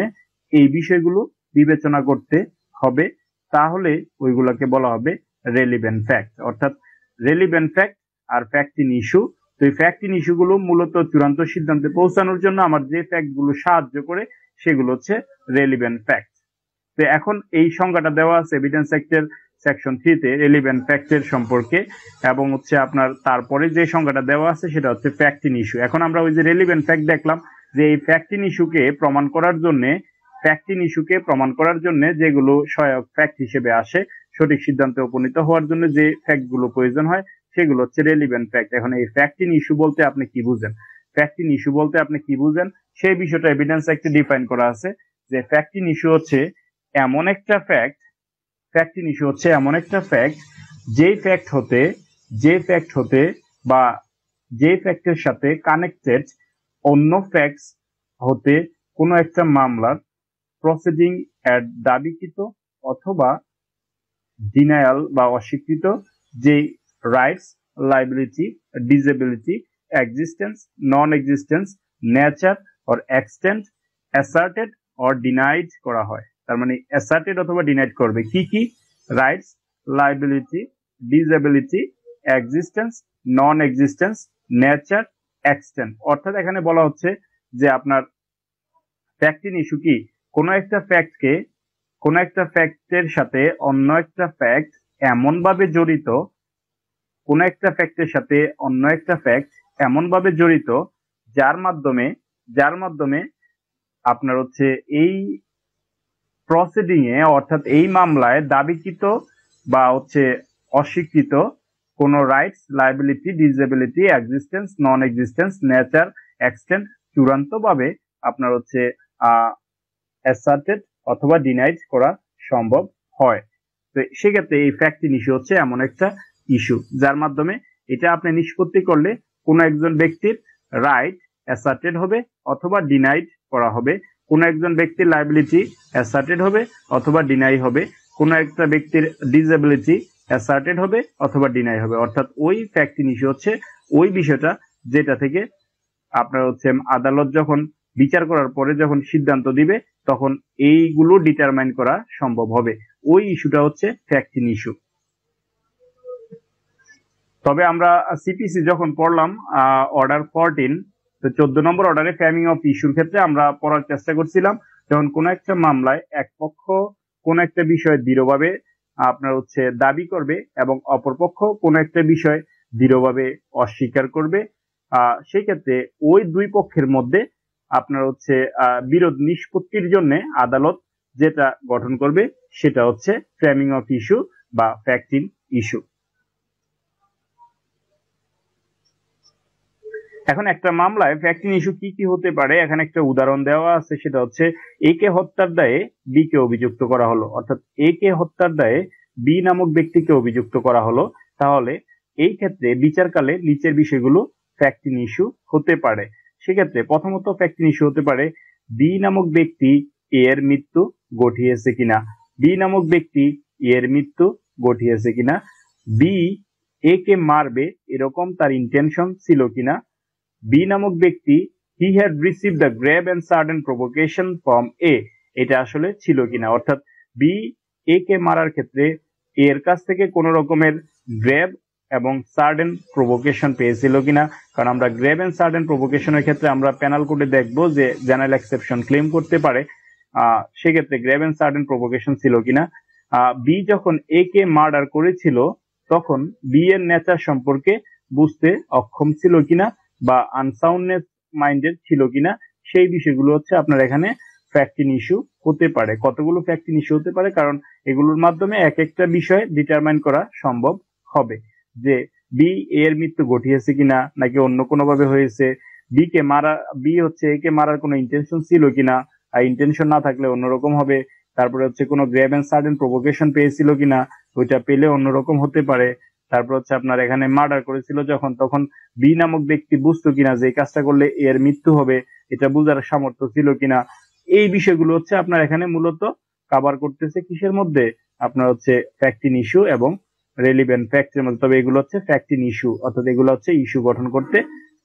এই বিষয়গুলো বিবেচনা করতে হবে। তাহলে ওইগুলোকে বলা হবে রেলিভেন্ট ফ্যাক্ট অর্থাৎ রেলিভেন্ট ফ্যাক্ট আর ফ্যাক্ট ইন ইস্যু তো এই ফ্যাক্ট ইন ইস্যুগুলো মূলত চূড়ান্ত সিদ্ধান্তে পৌঁছানোর জন্য আমার যে ফ্যাক্টগুলো সাহায্য করে, সেগুলো হচ্ছে রেলিভেন্ট ফ্যাক্ট তো এখন এই সংজ্ঞাটা দেওয়া আছে এভিডেন্স অ্যাক্টের সেকশন থ্রিতে রেলিভেন্ট ফ্যাক্টের সম্পর্কে এবং হচ্ছে আপনার তারপরে যে সংজ্ঞাটা দেওয়া আছে সেটা হচ্ছে ফ্যাক্টিন ইস্যু এখন আমরা ওই যে রেলিভেন্ট ফ্যাক্ট দেখলাম যে এই ফ্যাক্টিন ইস্যুকে প্রমাণ করার জন্য ফ্যাক্টিন ইস্যুকে প্রমাণ করার জন্য যেগুলো সহায়ক ফ্যাক্ট হিসেবে আসে, সঠিক সিদ্ধান্তে উপনীত হওয়ার জন্য যে ফ্যাক্টগুলো প্রয়োজন হয়, সেগুলো হচ্ছে রেলিভেন্ট ফ্যাক্ট এখন এই ফ্যাক্টিন ইস্যু বলতে আপনি কি বুঝেন? ফ্যাক্টিন ইস্যু বলতে আপনি কি বুঝেন? সেই বিষয়টা এভিডেন্স অ্যাক্টে ডিফাইন করা আছে যে ফ্যাক্টিন ইস্যু হচ্ছে এমন একটা ফ্যাক্ট ফ্যাক্ট ইস্যু হচ্ছে, এমন একটা ফ্যাক্ট যেই ফ্যাক্ট হতে যে ফ্যাক্ট হতে বা যে ফ্যাক্টের সাথে কানেক্টেড অন্য ফ্যাক্টস হতে কোনো একটা মামলার প্রসিডিং এর দাবিকৃত অথবা ডিনায়াল বা অস্বীকৃত যে rights liability disability existence non existence nature or extent asserted or denied করা হয়। তার মানে অ্যাসার্টেড অথবা ডিনাইড করবে। কি কি? Rights liability disability existence non existence nature extent অর্থাৎ এখানে বলা হচ্ছে যে আপনার ফ্যাক্ট ইন ইস্যু কি? কোনো একটা ফ্যাক্টকে কোনো একটা ফ্যাক্টের সাথে অন্য একটা ফ্যাক্ট এমন ভাবে জড়িত, কোনো একটা ফ্যাক্টের সাথে অন্য একটা ফ্যাক্ট এমন ভাবে জড়িত, যার মাধ্যমে যার মাধ্যমে আপনার হচ্ছে এই প্রসিডিং এ, অর্থাৎ এই মামলায় দাবিকৃত বা হচ্ছে অস্বীকৃত কোন rights liability disability existence non existence nature extent চূড়ান্তভাবে আপনার হচ্ছে অ্যাসার্টেড অথবা ডিনাইড করা সম্ভব হয়। তো সেক্ষেত্রে এই ফ্যাক্ট ইস্যু হচ্ছে এমন একটা ইস্যু যার মাধ্যমে এটা আপনি নিষ্পত্তি করলে কোনো একজন ব্যক্তির রাইট অ্যাসার্টেড হবে অথবা ডিনাইড করা হবে। কোনো একজন ব্যক্তির লাইবিলিটি অ্যাসার্টেড হবে অথবা ডিনাই হবে। কোনো একটা ব্যক্তির ডিসেবিলিটি অ্যাসার্টেড হবে অথবা ডিনাই হবে। অর্থাৎ ওই ফ্যাক্ট ইস্যু হচ্ছে ওই বিষয়টা যেটা থেকে আপনার হচ্ছে আদালত যখন বিচার করার পরে যখন সিদ্ধান্ত দিবে, তখন এইগুলো ডিটারমাইন করা সম্ভব হবে। ওই ইস্যুটা হচ্ছে ফ্যাক্টিন ইস্যু তবে আমরা সিপিসি যখন পড়লাম অর্ডার ফোরটিন তো চোদ্দ নম্বর অর্ডারে ফ্যামিং অফ ইস্যুর ক্ষেত্রে আমরা পড়ার চেষ্টা করছিলাম, যখন কোন একটা মামলায় এক পক্ষ কোন একটা বিষয় দৃঢ়ভাবে আপনার হচ্ছে দাবি করবে এবং অপরপক্ষ কোন একটা বিষয় দৃঢ়ভাবে অস্বীকার করবে সেই ক্ষেত্রে ওই দুই পক্ষের মধ্যে আপনার হচ্ছে বিরোধ নিষ্পত্তির জন্য আদালত যেটা গঠন করবে সেটা হচ্ছে ফ্রেমিং অফ ইস্যু বা ফ্যাক্টিং ইস্যু এখন একটা মামলায় ফ্যাক্টিং ইস্যু কি কি হতে পারে? এখানে একটা উদাহরণ দেওয়া আছে, সেটা হচ্ছে এ কে হত্যার দায়ে বি কে অভিযুক্ত করা হলো। অর্থাৎ এ কে হত্যার দায়ে বি নামক ব্যক্তিকে অভিযুক্ত করা হলো। তাহলে এই ক্ষেত্রে বিচারকালে নিচের বিষয়গুলো ফ্যাক্টিং ইস্যু হতে পারে। সেক্ষেত্রে প্রথমত ফ্যাক্টিং ইস্যু হতে পারে বি নামক ব্যক্তি এ এর মৃত্যু ঘটিয়েছে কিনা? বি নামক ব্যক্তি এ এর মৃত্যু ঘটিয়েছে কিনা? বি এ কে মারবে, এরকম তার ইন্টেনশন ছিল কিনা? বি নামক ব্যক্তি he had receive the grave and sudden provocation from A এটা আসলে ছিল কিনা? অর্থাৎ বি এ কে মারার ক্ষেত্রে এর কাছ থেকে কোন রকমের গ্র্যাব এবং সার্ডেন প্রভোকেশন পেয়েছিল কিনা? কারণ আমরা গ্রেভ অ্যান্ড সার্ডেন প্রভোকেশনের ক্ষেত্রে আমরা প্যানাল কোডে দেখব যে জেনারেল এক্সেপশন ক্লেম করতে পারে। সেক্ষেত্রে গ্রেভ অ্যান্ড সার্ডেন প্রভোকেশন ছিল কিনা? বি যখন এ কে মার্ডার করেছিল, তখন বি এর নেচার সম্পর্কে বুঝতে অক্ষম ছিল কিনা? বা আনসাউন্ডনেস মাইন্ডেড ছিল কিনা, সেই বিষয়গুলো হচ্ছে আপনার এখানে ফ্যাক্টিন ইস্যু হতে পারে। কতগুলো ফ্যাক্টিন ইস্যু হতে পারে? কারণ এগুলোর মাধ্যমে এক একটা বিষয় ডিটারমাইন করা সম্ভব হবে। যে বি এর মৃত্যু ঘটিয়েছে কিনা, নাকি অন্য কোনো ভাবে হয়েছে? বি কে মারা বি হচ্ছে এ কে মারার কোনো ইন্টেনশন ছিল কিনা? আর ইন্টেনশন না থাকলে অন্যরকম হবে। তারপরে হচ্ছে কোনো গ্রেভ এন্ড সার্ডেন প্রভোকেশন পেয়েছিল কিনা? ওইটা পেলে অন্যরকম হতে পারে। তারপর হচ্ছে আপনার এখানে মার্ডার করেছিল যখন, তখন বি নামক ব্যক্তি বুঝতো কিনা যে কাজটা করলে এর মৃত্যু হবে, এটা বুঝার সামর্থ্য ছিল কিনা। এই বিষয়গুলো হচ্ছে আপনার এখানে মূলত কাভার করতেছে কিসের মধ্যে? আপনার হচ্ছে ফ্যাক্টিন ইস্যু এবং রেলিভেন্ট ফ্যাক্টের মধ্যে। তবে এগুলো হচ্ছে ফ্যাক্টিন ইস্যু অর্থাৎ এগুলো হচ্ছে ইস্যু গঠন করতে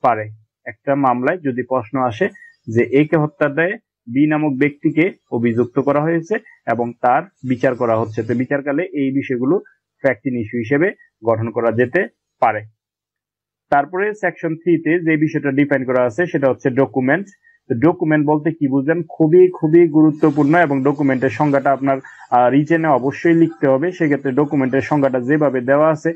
পারে। একটা মামলায় যদি প্রশ্ন আসে যে একে হত্যার দায়ে বি নামক ব্যক্তিকে অভিযুক্ত করা হয়েছে এবং তার বিচার করা হচ্ছে, তো বিচারকালে এই বিষয়গুলো ফ্যাক্টিন ইস্যু হিসেবে গঠন করা যেতে পারে। তারপরে সেকশন থ্রিতে যে বিষয়টা ডিফাইন করা আছে, সেটা হচ্ছে ডকুমেন্ট ডকুমেন্ট বলতে কি বুঝেন খুবই খুবই গুরুত্বপূর্ণ এবং ডকুমেন্টের সংজ্ঞাটা আপনার রিচেনে অবশ্যই লিখতে হবে। সেক্ষেত্রে ডকুমেন্টের সংজ্ঞাটা যেভাবে দেওয়া আছে,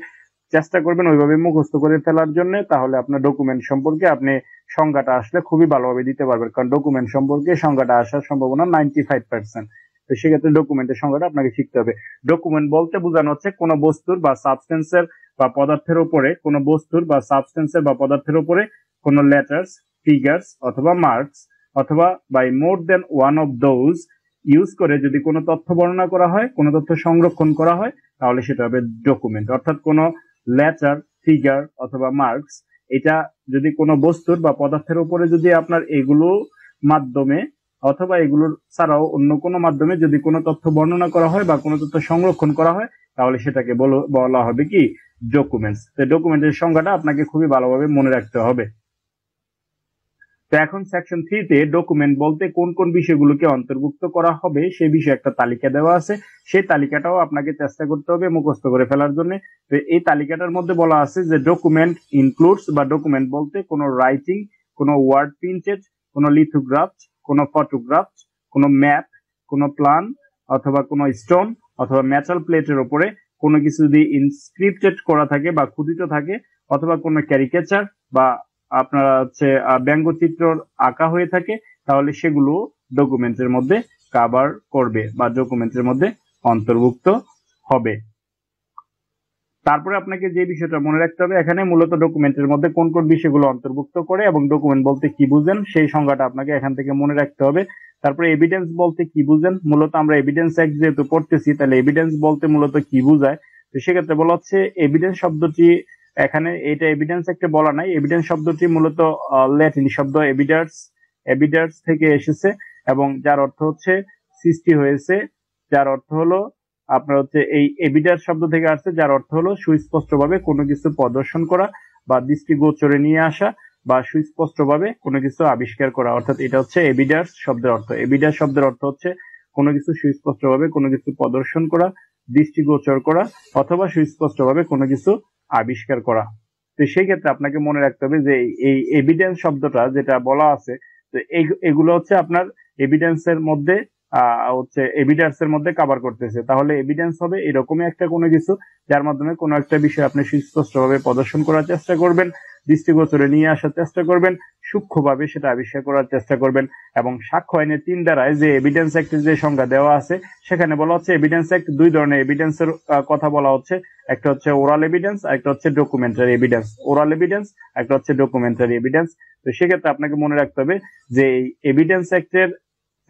চেষ্টা করবেন ওইভাবে মুখস্থ করে ফেলার জন্য। তাহলে আপনার ডকুমেন্ট সম্পর্কে আপনি সংজ্ঞাটা আসলে খুবই ভালোভাবে দিতে পারবেন। কারণ ডকুমেন্ট সম্পর্কে সংজ্ঞাটা আসার সম্ভাবনা নাইনটি ফাইভ পার্সেন্ট তো সেক্ষেত্রে ডকুমেন্টের সংজ্ঞাটা আপনাকে শিখতে হবে। ডকুমেন্ট বলতে বোঝানো হচ্ছে কোনো বস্তুর বা সাবস্টেন্সের বা পদার্থের উপরে, কোনো বস্তুর বা সাবস্টেন্সের বা পদার্থের উপরে কোনো লেটার্স ফিগার্স অথবা মার্কস অথবা by more than one of those use করে যদি কোনো তথ্য বর্ণনা করা হয়, কোনো তথ্য সংরক্ষণ করা হয়, তাহলে সেটা হবে ডকুমেন্ট অর্থাৎ কোনো লেটার ফিগার অথবা মার্কস এটা যদি কোনো বস্তুর বা পদার্থের উপরে যদি আপনার এগুলো মাধ্যমে অথবা এগুলোর ছাড়াও অন্য কোনো মাধ্যমে যদি কোনো তথ্য বর্ণনা করা হয় বা কোনো তথ্য সংরক্ষণ করা হয়, তাহলে সেটাকে বলা হবে কি? ডকুমেন্টস তো ডকুমেন্টের সংজ্ঞাটা আপনাকে খুবই ভালোভাবে মনে রাখতে হবে। তো এখন সেকশন থ্রিতে ডকুমেন্ট বলতে কোন কোন বিষয়গুলোকে অন্তর্ভুক্ত করা হবে, সে বিষয়ে একটা তালিকা দেওয়া আছে। সেই তালিকাটাও আপনাকে চেষ্টা করতে হবে মুখস্থ করে ফেলার জন্য। তো এই তালিকাটার মধ্যে বলা আছে যে ডকুমেন্ট ইনক্লুডস বা ডকুমেন্ট বলতে কোনো রাইটিং কোনো ওয়ার্ড প্রিন্টেড কোনো লিথোগ্রাফ কোনো ফটোগ্রাফ কোনো ম্যাপ কোনো প্ল্যান অথবা কোনো স্টোন অথবা মেটাল প্লেটের উপরে কোনো কিছু যদি ইনস্ক্রিপ্টেড করা থাকে বা ক্ষুদিত থাকে, অথবা কোনো ক্যারিকেচার বা আপনারা হচ্ছে ব্যঙ্গচিত্র আঁকা হয়ে থাকে, তাহলে সেগুলো ডকুমেন্টের মধ্যে কাভার করবে বা ডকুমেন্টের মধ্যে অন্তর্ভুক্ত হবে। তারপরে আপনাকে যে বিষয়টা মনে রাখতে হবে, এখানে মূলত ডকুমেন্টের মধ্যে কোন কোন বিষয়গুলো অন্তর্ভুক্ত করে এবং ডকুমেন্ট বলতে কি বুঝেন, সেই সংজ্ঞাটা আপনাকে এখান থেকে মনে রাখতে হবে। তারপরে এভিডেন্স বলতে কি বুঝেন, মূলত আমরা এভিডেন্স অ্যাক্ট যেহেতু পড়তেছি, তাহলে এভিডেন্স বলতে মূলত কি বুঝায়? তো সেক্ষেত্রে বলা হচ্ছে এভিডেন্স শব্দটি এখানে এটা এভিডেন্স একটা বলা নাই এভিডেন্স শব্দটি মূলত ল্যাটিন শব্দ এভিডার্স এভিডার্স থেকে এসেছে এবং যার অর্থ হচ্ছে সৃষ্টি হয়েছে, যার অর্থ হলো আপনার হচ্ছে এই এভিডার শব্দ থেকে আসছে, যার অর্থ হলো সুস্পষ্টভাবে কোনো কিছু প্রদর্শন করা বা দৃষ্টিগোচরে নিয়ে আসা বা সুস্পষ্টভাবে কোনো কিছু আবিষ্কার করা। অর্থাৎ এটা হচ্ছে এভিডার্স শব্দের অর্থ। এভিডার শব্দের অর্থ হচ্ছে কোনো কিছু সুস্পষ্টভাবে কোনো কিছু প্রদর্শন করা দৃষ্টিগোচর করা, অথবা সুস্পষ্টভাবে কোনো কিছু আবিষ্কার করা। তো সেই ক্ষেত্রে আপনাকে মনে রাখতে হবে যে এই এভিডেন্স শব্দটা যেটা বলা আছে, তো এগুলো হচ্ছে আপনার এভিডেন্সের মধ্যে হচ্ছে এভিডেন্স এর মধ্যে কাভার করতেছে। তাহলে এভিডেন্স হবে এরকমই একটা কোনো কিছু, যার মাধ্যমে কোনো একটা বিষয় আপনি সুস্পষ্টভাবে প্রদর্শন করার চেষ্টা করবেন, দৃষ্টিগোচরে নিয়ে আসার চেষ্টা করবেন, সূক্ষ্মভাবে সেটা আবিষ্কার করার চেষ্টা করবেন এবং সাক্ষ্য আইনের তিন দ্বারায় যে এভিডেন্স অ্যাক্টের যে সংজ্ঞা দেওয়া আছে, সেখানে বলা হচ্ছে এভিডেন্স অ্যাক্ট দুই ধরনের এভিডেন্সের কথা বলা হচ্ছে। একটা হচ্ছে ওরাল এভিডেন্স একটা হচ্ছে ডকুমেন্টারি এভিডেন্স ওরাল এভিডেন্স একটা হচ্ছে ডকুমেন্টারি এভিডেন্স তো সেক্ষেত্রে আপনাকে মনে রাখতে হবে যে এই এভিডেন্স অ্যাক্টের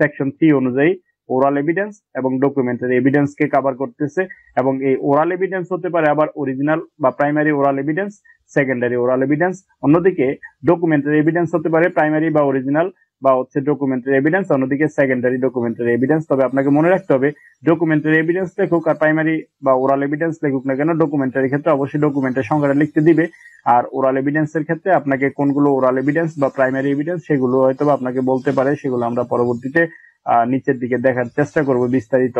সেকশন থ্রি অনুযায়ী ওরাল এভিডেন্স এবং ডকুমেন্টারি এভিডেন্স কে কভার করতেছে এবং এই ওরাল এভিডেন্স হতে পারে আবার অরিজিনাল বা primary oral evidence secondary oral evidence অন্যদিকে ডকুমেন্টারি এভিডেন্স হতে পারে প্রাইমারি বা অরিজিনাল বা হচ্ছে ডকুমেন্টারি এভিডেন্স অন্যদিকে সেকেন্ডারি ডকুমেন্টারি এভিডেন্স তবে আপনাকে মনে রাখতে হবে ডকুমেন্টারি এভিডেন্স লেখুক আর প্রাইমারি বা ওরাল এভিডেন্স লেখুক না কেন ডকুমেন্টারি ক্ষেত্রে অবশ্যই ডকুমেন্টের সংখ্যাটা লিখতে দিবে। আর ওরাল এভিডেন্স এর ক্ষেত্রে আপনাকে কোনগুলো ওরাল এভিডেন্স বা প্রাইমারি এভিডেন্স সেগুলো হয়তো আপনাকে বলতে পারে, সেগুলো আমরা পরবর্তীতে নিচের দিকে দেখার চেষ্টা করব বিস্তারিত।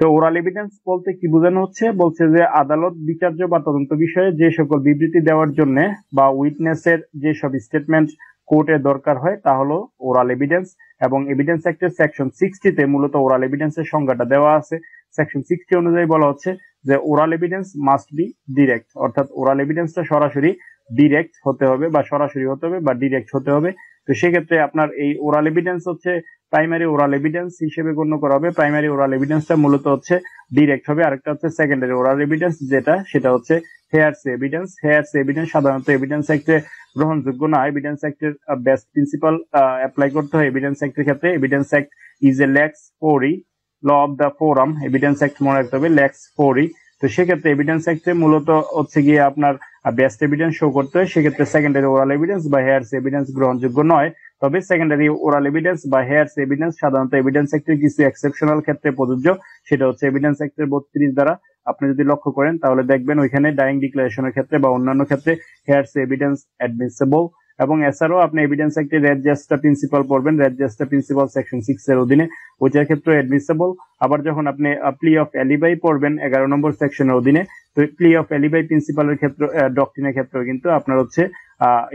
তো ওরাল এভিডেন্স বলতে কি বোঝানো হচ্ছে? বলছে যে আদালত বিচার্য বা তদন্ত বিষয়ে যে সকল বিবৃতি দেওয়ার জন্য বা উইটনেসের যে সব স্টেটমেন্ট কোর্টের দরকার হয়, তা হলো ওরাল এভিডেন্স এবং এভিডেন্স অ্যাক্টের সেকশন সিক্সটিতে মূলত ওরাল এভিডেন্সের সংজ্ঞাটা দেওয়া আছে। সেকশন সিক্সটি অনুযায়ী বলা হচ্ছে যে oral evidence must be direct অর্থাৎ ওরাল এভিডেন্সটা সরাসরি ডিরেক্ট হতে হবে বা সরাসরি হতে হবে বা ডিরেক্ট হতে হবে। তো সেক্ষেত্রে আপনার এই ওরাল এভিডেন্স হচ্ছে প্রাইমারি ওরাল এভিডেন্স হিসেবে গণ্য করা হবে। প্রাইমারি ওরাল এভিডেন্সটা মূলত হচ্ছে ডিরেক্ট হবে। আরেকটা হচ্ছে সেকেন্ডারি ওরাল এভিডেন্স যেটা, সেটা হচ্ছে হেয়ার্স এভিডেন্স হেয়ার্স এভিডেন্স সাধারণত এভিডেন্স অ্যাক্টে গ্রহণযোগ্য না। এভিডেন্স অ্যাক্টের বেস্ট প্রিন্সিপাল অ্যাপ্লাই করতে হয় এভিডেন্স অ্যাক্টের ক্ষেত্রে। Evidence act is a lex fori law of the forum evidence act মনে রাখতে হবে ল্যাক্স ফোরি তো সেক্ষেত্রে এভিডেন্স অ্যাক্টে মূলত হচ্ছে গিয়ে আপনার বেস্ট এভিডেন্স শো করতে হয়। সেক্ষেত্রে সেকেন্ডারি ওরাল এভিডেন্স বা হেয়ার্স এভিডেন্স গ্রহণযোগ্য নয়। তবে সেকেন্ডারি ওরাল এভিডেন্স বা হেয়ার্স এভিডেন্স সাধারণত এভিডেন্স অ্যাক্টের কিছু এক্সেপশনাল ক্ষেত্রে প্রযোজ্য। সেটা হচ্ছে এভিডেন্স অ্যাক্টের বত্রিশ দ্বারা আপনি যদি লক্ষ্য করেন, তাহলে দেখবেন ওইখানে ডাইং ডিক্লারেশনের ক্ষেত্রে বা অন্যান্য ক্ষেত্রে হেয়ার্স এভিডেন্স অ্যাডমিসেবল এবং এছাড়াও আপনি এভিডেন্স একটি রেড জাস্টা প্রিন্সিপাল পড়বেন res gestae principle section six এর অধীনে ওইটার ক্ষেত্রে অ্যাডমিসেবল আবার যখন আপনি প্লি অফ এলিবাই পড়বেন এগারো নম্বর সেকশনের অধীনে, তো প্লি অফ এলিবাই প্রিন্সিপালের ক্ষেত্রে ডক্টরিনের ক্ষেত্রে কিন্তু আপনার হচ্ছে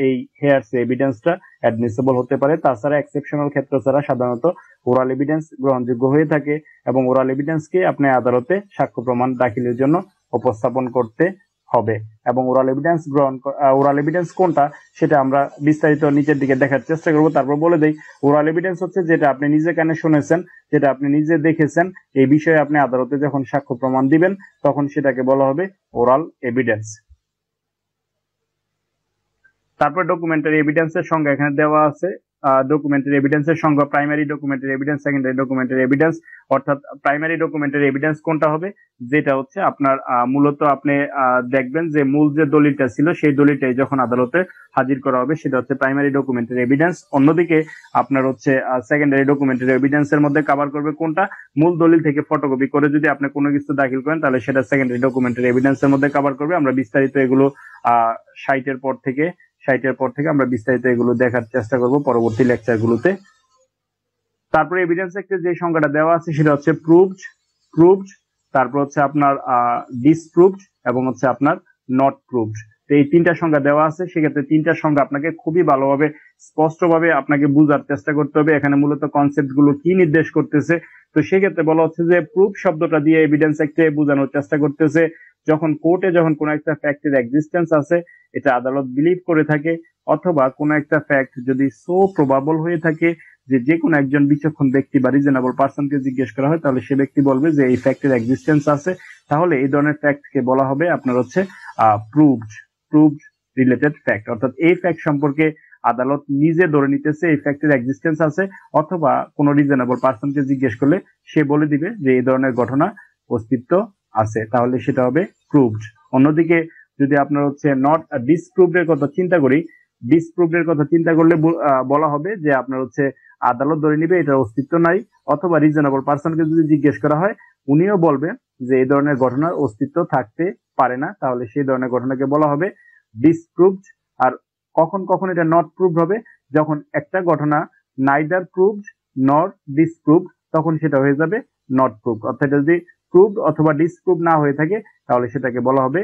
এই হেয়ার্স এভিডেন্সটা অ্যাডমিসেবল হতে পারে। তাছাড়া এক্সেপশনাল ক্ষেত্র ছাড়া সাধারণত ওরাল এভিডেন্স গ্রহণযোগ্য হয়ে থাকে এবং ওরাল এভিডেন্সকে আপনি আদালতে সাক্ষ্য প্রমাণ দাখিলের জন্য উপস্থাপন করতে হবে। এবং ওরাল এভিডেন্স গ্রহণ ওরাল এভিডেন্স কোনটা, সেটা আমরা বিস্তারিত নিচের দিকে দেখার চেষ্টা করব। তারপর বলে দেই, ওরাল এভিডেন্স হচ্ছে যেটা আপনি নিজে কানে শুনেছেন, যেটা আপনি নিজে দেখেছেন, এই বিষয়ে আপনি আদালতে যখন সাক্ষ্য প্রমাণ দিবেন, তখন সেটাকে বলা হবে ওরাল এভিডেন্স তারপর ডকুমেন্টারি এভিডেন্সের সংজ্ঞা এখানে দেওয়া আছে। ডকুমেন্টারি এভিডেন্সের সংখ্যা primary documentary evidence secondary documentary evidence অর্থাৎ প্রাইমারি ডকুমেন্টারি এভিডেন্স কোনটা হবে? যেটা হচ্ছে আপনার মূলত আপনি দেখবেন যে মূল যে দলিলটা ছিল সেই দলিলটাই যখন আদালতে হাজির করা হবে, সেটা হচ্ছে প্রাইমারি ডকুমেন্টারি এভিডেন্স অন্যদিকে আপনার হচ্ছে সেকেন্ডারি ডকুমেন্টারি এভিডেন্সের মধ্যে কভার করবে কোনটা? মূল দলিল থেকে ফটোকপি করে যদি আপনি কোনো কিছু দাখিল করেন, তাহলে সেটা সেকেন্ডারি ডকুমেন্টারি এভিডেন্সের মধ্যে কভার করবে। আমরা বিস্তারিত এগুলো সাইটের পর থেকে সাইটের পর থেকে আমরা বিস্তারিত এগুলো দেখার চেষ্টা করব পরবর্তী লেকচারগুলোতে তারপরে এভিডেন্স একটা যে সংখ্যাটা দেওয়া আছে সেটা হচ্ছে প্রুভড প্রুভড তারপর হচ্ছে আপনার ডিসপ্রুভড এবং হচ্ছে আপনার নট প্রুভড তো এই তিনটা সংখ্যা দেওয়া আছে, সেক্ষেত্রে তিনটা সংখ্যা আপনাকে খুবই ভালোভাবে, স্পষ্টভাবে আপনাকে বোঝার চেষ্টা করতে হবে। এখানে মূলত কনসেপ্টগুলো কি নির্দেশ করতেছে? তো সেক্ষেত্রে বলা হচ্ছে যে প্রুফ শব্দটা দিয়ে এভিডেন্স একটা বোঝানোর চেষ্টা করতেছে। যখন কোর্টে যখন কোনো একটা ফ্যাক্টের এক্সিস্টেন্স আছে, এটা আদালত বিলিভ করে থাকে, অথবা কোনো একটা ফ্যাক্ট যদি সো প্রবাবল হয়ে থাকে যে যে কোনো একজন বিচক্ষণ ব্যক্তি বা রিজনেবল পার্সনকে জিজ্ঞেস করা হয়, তাহলে সে ব্যক্তি বলবে যে এই ফ্যাক্টের এক্সিস্টেন্স আছে। তাহলে এই ধরনের ফ্যাক্টকে বলা হবে আপনার হচ্ছে প্রুভড প্রুভড রিলেটেড ফ্যাক্ট অর্থাৎ এই ফ্যাক্ট সম্পর্কে আদালত নিজে ধরে নিতেছে এই ফ্যাক্টের এক্সিস্টেন্স আছে, অথবা কোনো রিজনেবল পার্সনকে জিজ্ঞেস করলে সে বলে দিবে যে এই ধরনের ঘটনা অস্তিত্ব আছে, তাহলে সেটা হবে প্রুভড অন্যদিকে যদি আপনার হচ্ছে নট ডিসপ্রুভড এর কথা চিন্তা করি ডিসপ্রুভড এর কথা চিন্তা করলে বলা হবে যে আপনার হচ্ছে আদালত ধরে নিবে এটার অস্তিত্ব নাই, অথবা রিজনেবল পার্সনকে যদি জিজ্ঞেস করা হয়, উনিও বলবেন যে এই ধরনের ঘটনার অস্তিত্ব থাকতে পারে না, তাহলে সেই ধরনের ঘটনাকে বলা হবে ডিসপ্রুভড আর কখন কখন এটা নট প্রুভড হবে, যখন একটা ঘটনা নাইদার প্রুভড নট ডিসপ্রুভড তখন সেটা হয়ে যাবে নট প্রুভ অর্থাৎ যদি প্রুভড অথবা ডিসপ্রুভ না হয়ে থাকে, তাহলে সেটাকে বলা হবে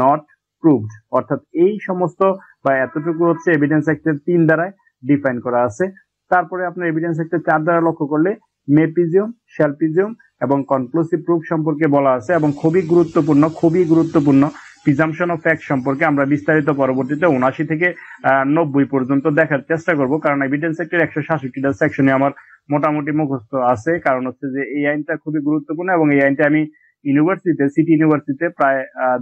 নট প্রুভড অর্থাৎ এই সমস্ত বা এতটুকু হচ্ছে এভিডেন্স অ্যাক্টের তিন দ্বারায় ডিফাইন করা আছে। তারপরে আপনার এভিডেন্স অ্যাক্টের চার দ্বারা লক্ষ্য করলে মেপিজিয়াম শ্যালপিজিয়ম এবং কনক্লুসিভ প্রুফ সম্পর্কে বলা আছে এবং খুবই গুরুত্বপূর্ণ খুবই গুরুত্বপূর্ণ প্রিজামশন অফ ফ্যাক্ট সম্পর্কে আমরা বিস্তারিত পরবর্তীতে উনাশি থেকে নব্বই পর্যন্ত দেখার চেষ্টা করব। কারণ এভিডেন্স অ্যাক্টের একশো সাতষট্টিটা সেকশনে আমার মোটামুটি মুখস্থ আছে। কারণ হচ্ছে যে এই আইনটা খুবই গুরুত্বপূর্ণ এবং এই আইনটা আমি ইউনিভার্সিটিতে সিটি ইউনিভার্সিটিতে প্রায়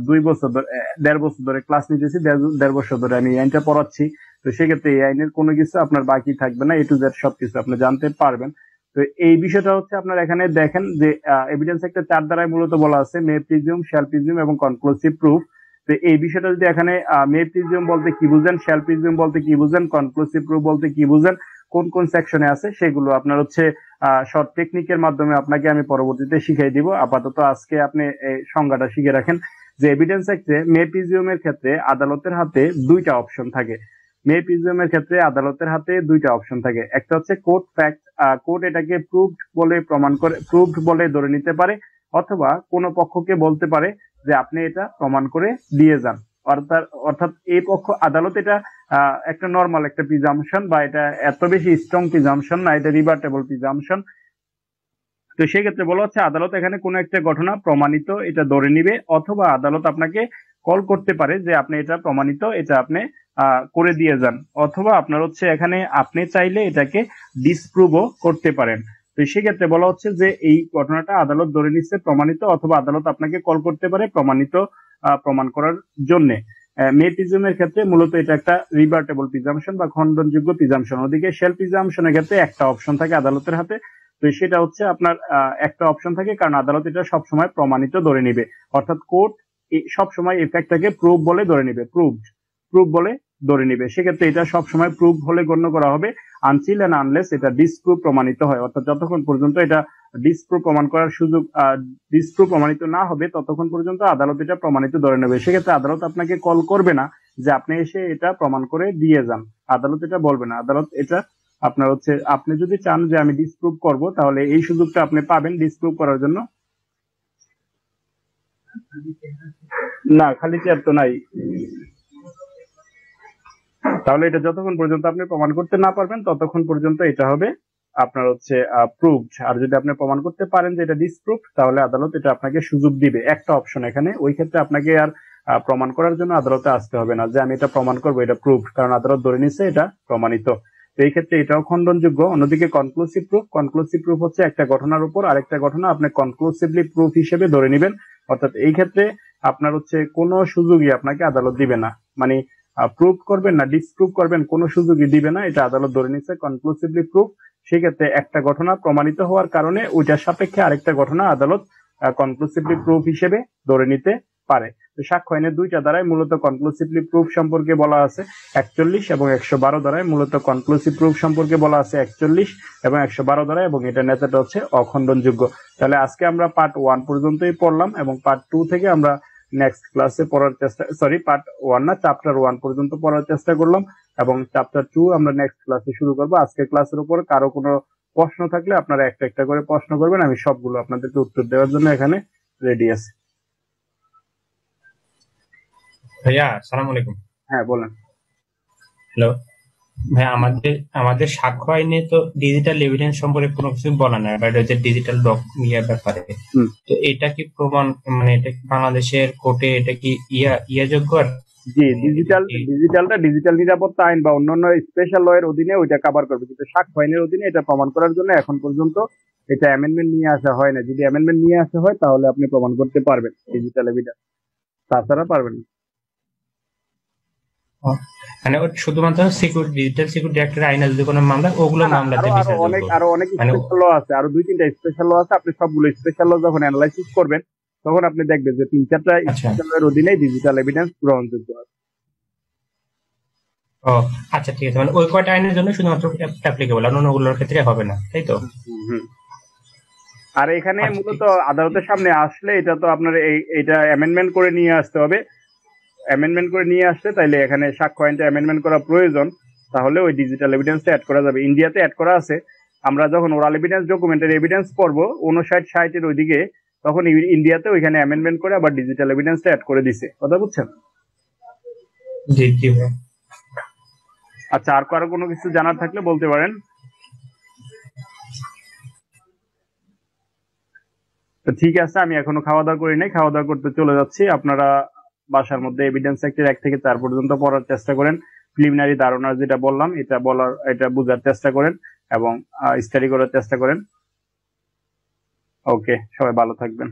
দুই বছর ধরে দেড় বছর ধরে ক্লাস নিতেছি। দেড় বছর ধরে আমি এই আইনটা পড়াচ্ছি। তো সেক্ষেত্রে এই আইনের কোনো কিছু আপনার বাকি থাকবে না। এ টু জেড সবকিছু আপনি জানতে পারবেন। তো এই বিষয়টা হচ্ছে আপনার এখানে দেখেন যে এভিডেন্স একটা চার দ্বারায় মূলত বলা আছে মে প্রিজিউম শ্যাল প্রিজিউম এবং কনক্লুসিভ প্রুফ তো এই বিষয়টা যদি এখানে মে প্রিজিউম বলতে কি বুঝেন শ্যাল বলতে কি বুঝেন কনক্লুসিভ প্রুফ বলতে কি বুঝেন, কোন কোন সেকশনে আছে সেগুলো আপনার হচ্ছে শর্ট টেকনিকের মাধ্যমে আপনাকে আমি পরবর্তীতে শিখিয়ে দিব। আপাতত আজকে আপনি এই সংজ্ঞাটা শিখে রাখেন যে এভিডেন্স অ্যাক্টে মেপিজিয়ামের ক্ষেত্রে আদালতের হাতে দুইটা অপশন থাকে। মেপিজিয়ামের ক্ষেত্রে আদালতের হাতে দুইটা অপশন থাকে। একটা হচ্ছে কোর্ট ফ্যাক্ট কোর্ট এটাকে প্রুভড বলে প্রমাণ করে প্রুভড বলে ধরে নিতে পারে, অথবা কোনো পক্ষকে বলতে পারে যে আপনি এটা প্রমাণ করে দিয়ে যান। অর্থাৎ অর্থাৎ এই পক্ষ আদালত এটা একটা নর্মাল একটা প্রিজামশন বা এটা এত বেশি স্ট্রং প্রিজামশন না, এটা রিভার্টেবল প্রিজামশন তো সেই ক্ষেত্রে বলা হচ্ছে আদালত এখানে কোনো একটা ঘটনা প্রমাণিত, এটা ধরে নিবে, অথবা আদালত আপনাকে কল করতে পারে যে আপনি এটা প্রমাণিত, এটা আপনি করে দিয়ে যান। অথবা আপনার হচ্ছে এখানে আপনি চাইলে এটাকে ডিসপ্রুভও করতে পারেন। তো সেক্ষেত্রে বলা হচ্ছে যে এই ঘটনাটা আদালত ধরে নিচ্ছে প্রমাণিত অথবা আদালত আপনাকে কল করতে পারে প্রমাণিত প্রমাণ করার জন্য। মেপিজমের ক্ষেত্রে মূলত এটা একটা রিভার্টেবল প্রিজামশন বা খণ্ডনযোগ্য প্রিজামশন ওদিকে সেল প্রিজামশনের ক্ষেত্রে একটা অপশন থাকে আদালতের হাতে। তো সেটা হচ্ছে আপনার একটা অপশন থাকে কারণ আদালত এটা সবসময় প্রমাণিত ধরে নিবে। অর্থাৎ কোর্ট সবসময় এফেক্টটাকে প্রুফ বলে ধরে নিবে। প্রুভড প্রুফ বলে ধরে নিবে। সেক্ষেত্রে এটা সবসময় প্রুফ বলে গণ্য করা হবে। আনচিল অ্যান্ড আনলেস এটা ডিসপ্রুভ প্রমাণিত হয়। অর্থাৎ যতক্ষণ পর্যন্ত এটা ডিসপ্রুভ প্রমাণ করার সুযোগ ডিসপ্রুভ প্রমাণিত না হবে, ততক্ষণ পর্যন্ত আদালত এটা প্রমাণিত ধরে নেবে। সেক্ষেত্রে আদালত আপনাকে কল করবে না যে আপনি এসে এটা প্রমাণ করে দিয়ে যান। আদালত এটা বলবে না। আদালত এটা আপনার হচ্ছে, আপনি যদি চান যে আমি ডিসপ্রুভ করব, তাহলে এই সুযোগটা আপনি পাবেন ডিসপ্রুভ করার জন্য। না, খালি চেয়ার তো নাই। তাহলে এটা যতক্ষণ পর্যন্ত আপনি প্রমাণ করতে না পারবেন, ততক্ষণ পর্যন্ত এটা হবে আপনার হচ্ছে প্রুভড আর যদি আপনি প্রমাণ করতে পারেন যে এটা ডিসপ্রুভ তাহলে আদালত এটা আপনাকে সুযোগ দিবে। একটা অপশন এখানে। ওই ক্ষেত্রে আপনাকে আর প্রমাণ করার জন্য আদালতে আসতে হবে না যে আমি এটা প্রমাণ করব, এটা প্রুভ কারণ আদালত ধরে নিচ্ছে এটা প্রমাণিত। তো এই ক্ষেত্রে এটাও খণ্ডনযোগ্য। অন্যদিকে কনক্লুসিভ প্রুফ কনক্লুসিভ প্রুফ হচ্ছে একটা ঘটনার উপর আরেকটা ঘটনা আপনি কনক্লুসিভলি প্রুফ হিসেবে ধরে নেবেন। অর্থাৎ এই ক্ষেত্রে আপনার হচ্ছে কোনো সুযোগই আপনাকে আদালত দিবে না। মানে প্রুফ করবেন না ডিসপ্রুভ করবেন কোনো সুযোগই দিবে না, এটা আদালত ধরে নিচ্ছে কনক্লুসিভলি প্রুফ সেক্ষেত্রে একটা ঘটনা প্রমাণিত হওয়ার কারণে ওইটার সাপেক্ষে আরেকটা ঘটনা আদালত কনক্লুসিভলি প্রুফ হিসেবে ধরে নিতে পারে। তো সাক্ষ্য আইনের দুইটা দ্বারাই মূলত কনক্লুসিভলি প্রুফ সম্পর্কে বলা আছে একচল্লিশ এবং একশো বারো দ্বারায় মূলত কনক্লুসিভ প্রুফ সম্পর্কে বলা আছে একচল্লিশ এবং একশো বারো দ্বারায় এবং এটা নেতাটা হচ্ছে অখণ্ডনযোগ্য। তাহলে আজকে আমরা পার্ট ওয়ান পর্যন্তই পড়লাম এবং পার্ট টু থেকে আমরা নেক্সট ক্লাসে পড়ার চেষ্টা সরি পার্ট ওয়ান না চ্যাপ্টার ওয়ান পর্যন্ত পড়ার চেষ্টা করলাম এবং চ্যাপ্টার টু আমরা নেক্সট ক্লাসে শুরু করব। আজকে ক্লাসের উপর কারও কোনো প্রশ্ন থাকলে আপনারা একটা একটা করে প্রশ্ন করবেন আমি সবগুলো আপনাদেরকে উত্তর দেওয়ার জন্য এখানে রেডি আছি। ভাইয়া সালাম আলাইকুম। হ্যাঁ বলেন। হ্যালো ভাইয়া আমাদের আমাদের সাক্ষ্য আইনে তো ডিজিটাল এভিডেন্স সম্পর্কে কোনো কিছু বলা নাই বাট হচ্ছে ডিজিটাল ডক ইয়ে ব্যাপারে। তো এটা কি প্রমাণ মানে এটা কি বাংলাদেশের কোর্টে এটা কি ইয়া ইয়া যোগ্য জি ডিজিটাল ডিজিটালটা ডিজিটাল নিরাপত্তা আইন বা অন্যান্য স্পেশাল ল এর অধীনে ওইটা কভার করবে কিন্তু সাক্ষ্য আইনের অধীনে এটা প্রমাণ করার জন্য এখন পর্যন্ত এটা অ্যামেন্ডমেন্ট নিয়ে আসা হয় না। যদি অ্যামেন্ডমেন্ট নিয়ে আসা হয় তাহলে আপনি প্রমাণ করতে পারবেন ডিজিটাল এভিডেন্স তাছাড়া পারবেন না। মানে শুধুমাত্র সিকিউরিটি ডিজিটাল সিকিউরিটি অ্যাক্টের আইনে যদি কোনো মামলা ওগুলো মামলাতে আরও আরও অনেক আরও অনেক মানে- স্পেশাল ল আছে আরও দুই তিনটা স্পেশাল ল আছে আপনি সবগুলো স্পেশাল ল যখন অ্যানালাইসিস করবেন তখন আপনি দেখবেন যে তিন চারটা আচ্ছা। স্পেশাল এর অধীনে ডিজিটাল এভিডেন্স গ্রহণযোগ্য আছে। ও আচ্ছা ঠিক আছে। মানে ওই কয়টা আইনের জন্য শুধুমাত্র অ্যাপ্লিকেবল আর অন্যগুলোর ক্ষেত্রে হবে না তাই তো। আর এখানে আচ্ছা, মূলত আদালতের সামনে আসলে এটা তো আপনার এই এটা অ্যামেন্ডমেন্ট করে নিয়ে আসতে হবে। অ্যামেন্ডমেন্ট করে নিয়ে আসলে তাইলে এখানে সাক্ষ্য আইনটা অ্যামেন্ডমেন্ট করা প্রয়োজন তাহলে ওই ডিজিটাল এভিডেন্সটা অ্যাড করা যাবে। ইন্ডিয়াতে অ্যাড করা আছে আমরা যখন ওরাল এভিডেন্স ডকুমেন্টের এভিডেন্স পড়ব উনষাট ষাটের ওইদিকে তখন ইন্ডিয়াতে ওইখানে অ্যামেন্ডমেন্ট করে আবার ডিজিটাল এভিডেন্সটা অ্যাড করে দিছে। কথা বুঝছেন? জি জি আচ্ছা আর কারও কোনো কিছু জানার থাকলে বলতে পারেন? তো ঠিক আছে আমি এখনও খাওয়া দাওয়া করি নাই খাওয়া দাওয়া করতে চলে যাচ্ছি। আপনারা বাসার মধ্যে এভিডেন্স অ্যাক্টের এক থেকে চার পর্যন্ত পড়ার চেষ্টা করেন। প্রিলিমিনারি ধারণা যেটা বললাম, এটা বলার, এটা বোঝার চেষ্টা করেন এবং স্টাডি করার চেষ্টা করেন। ওকে সবাই ভালো থাকবেন।